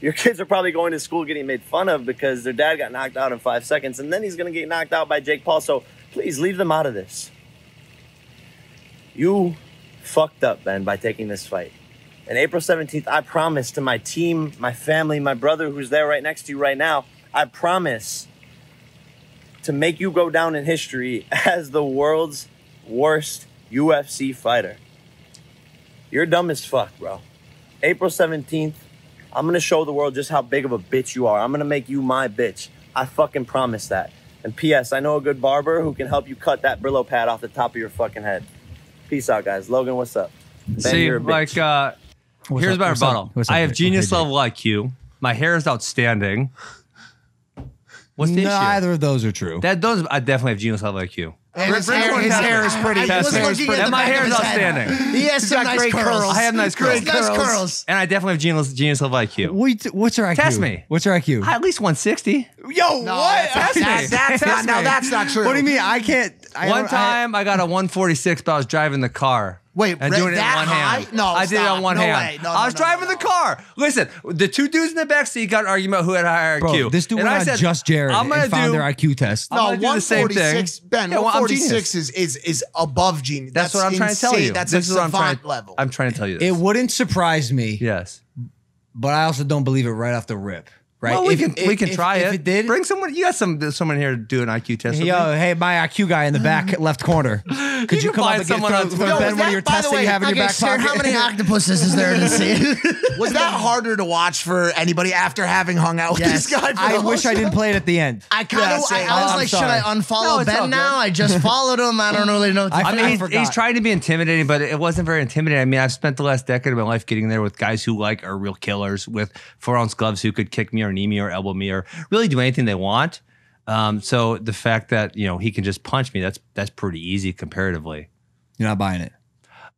your kids are probably going to school getting made fun of because their dad got knocked out in five seconds, and then he's going to get knocked out by Jake Paul. So please leave them out of this. You fucked up, Ben, by taking this fight. And April 17th, I promise to my team, my family, my brother who's there right next to you right now, I promise to make you go down in history as the world's worst UFC fighter. You're dumb as fuck, bro. April 17th, I'm gonna show the world just how big of a bitch you are. I'm gonna make you my bitch. I fucking promise that. And P.S. I know a good barber who can help you cut that Brillo pad off the top of your fucking head. Peace out, guys. Logan, what's up? Ben, See, you're a bitch. like, uh, What's here's up? my What's up? rebuttal. What's up? I have genius Jake. level IQ. My hair is outstanding. What's the issue? Neither of those are true. That those I definitely have genius level IQ. And his hair, his hair is pretty. I Test was me. looking at And my back hair is outstanding. He has some nice great curls. curls. I have nice curls. Great nice curls. And I definitely have genius, genius level IQ. What- what's your IQ? Test me. What's your IQ? At least 160. Yo, No, what? that's, that's, that's not. No, that's not true. What do you mean? I can't. I one don't- I- time I, got a 146, but I was driving the car. Wait, and Brett, doing it in one high? hand. No, I did it on one No hand. way. No, I was no, no, driving no, the car. Listen, the two dudes in the back seat got an argument who had higher Bro, IQ. this dude and went I on said, Just Jared I'm gonna and found do, their IQ test. No, gonna do the same thing. 146. Ben, Yeah, well, 146 is is is above genius. That's, what I'm trying to tell you. That's this a is what I'm trying, level. I'm trying to tell you this. It wouldn't surprise me, yes. but I also don't believe it right off the rip. Right? Well, we If- can if- we can if- try if it. it did. Bring someone. You got some someone here to do an IQ test. Yo, me? hey, my IQ guy in the back left corner. Could you, can come up find and get someone throw, on throw Twitter. Yo, Ben was one of that- your tests that way, you have in your back sir, pocket? how many octopuses is there to see? Was that harder to watch for anybody after having hung out with Yes. this guy? for I the whole wish I didn't play it at the end. I kind of, same. I, I was I'm like, sorry. should I unfollow it's all Ben now? I just followed him. I don't really know. I I mean, he's, forgot. he's trying to be intimidating, but it wasn't very intimidating. I mean, I've spent the last decade of my life getting there with guys who like are real killers with four ounce gloves who could kick me or knee me or elbow me or really do anything they want. Um, so the fact that you know he can just punch me, that's that's pretty easy comparatively. You're not buying it.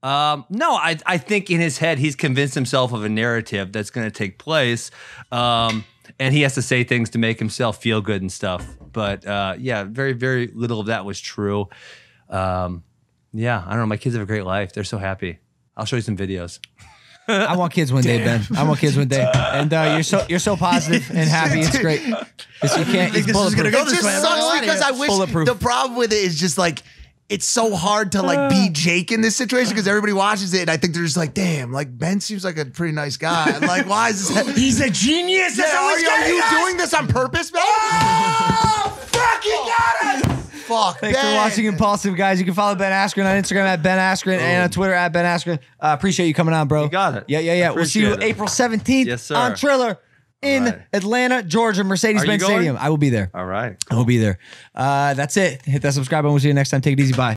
Um, no, I, I think in his head he's convinced himself of a narrative that's going to take place, um, and he has to say things to make himself feel good and stuff. But uh, yeah, very very little of that was true. Um, yeah, I don't know. My kids have a great life. They're so happy. I'll show you some videos. I want kids one day, Ben. I want kids one day. And uh, you're so you're so positive and happy. It's great. It's, you can't. It's this is gonna go It this just way. I'm not gonna sucks because. I wish Bulletproof. the problem with it is just like it's so hard to like be Jake in this situation because everybody watches it and I think they're just like, damn, like Ben seems like a pretty nice guy. And, like, why is this? He's a genius. Yeah, are, you- are you us. doing this on purpose, man? Oh, fuck, he got it! Fuck, Thanks Ben. for watching Impaulsive, guys. You can follow Ben Askren on Instagram at Ben Askren and on Twitter at Ben Askren. Uh, appreciate you coming on, bro. You got it. Yeah, yeah, yeah. We'll see you it. April 17th Yes, sir. on Triller in right. Atlanta, Georgia, Mercedes Benz? Stadium. I will be there. All right. I will be there. Uh, that's it. Hit that subscribe button. We'll see you next time. Take it easy. Bye.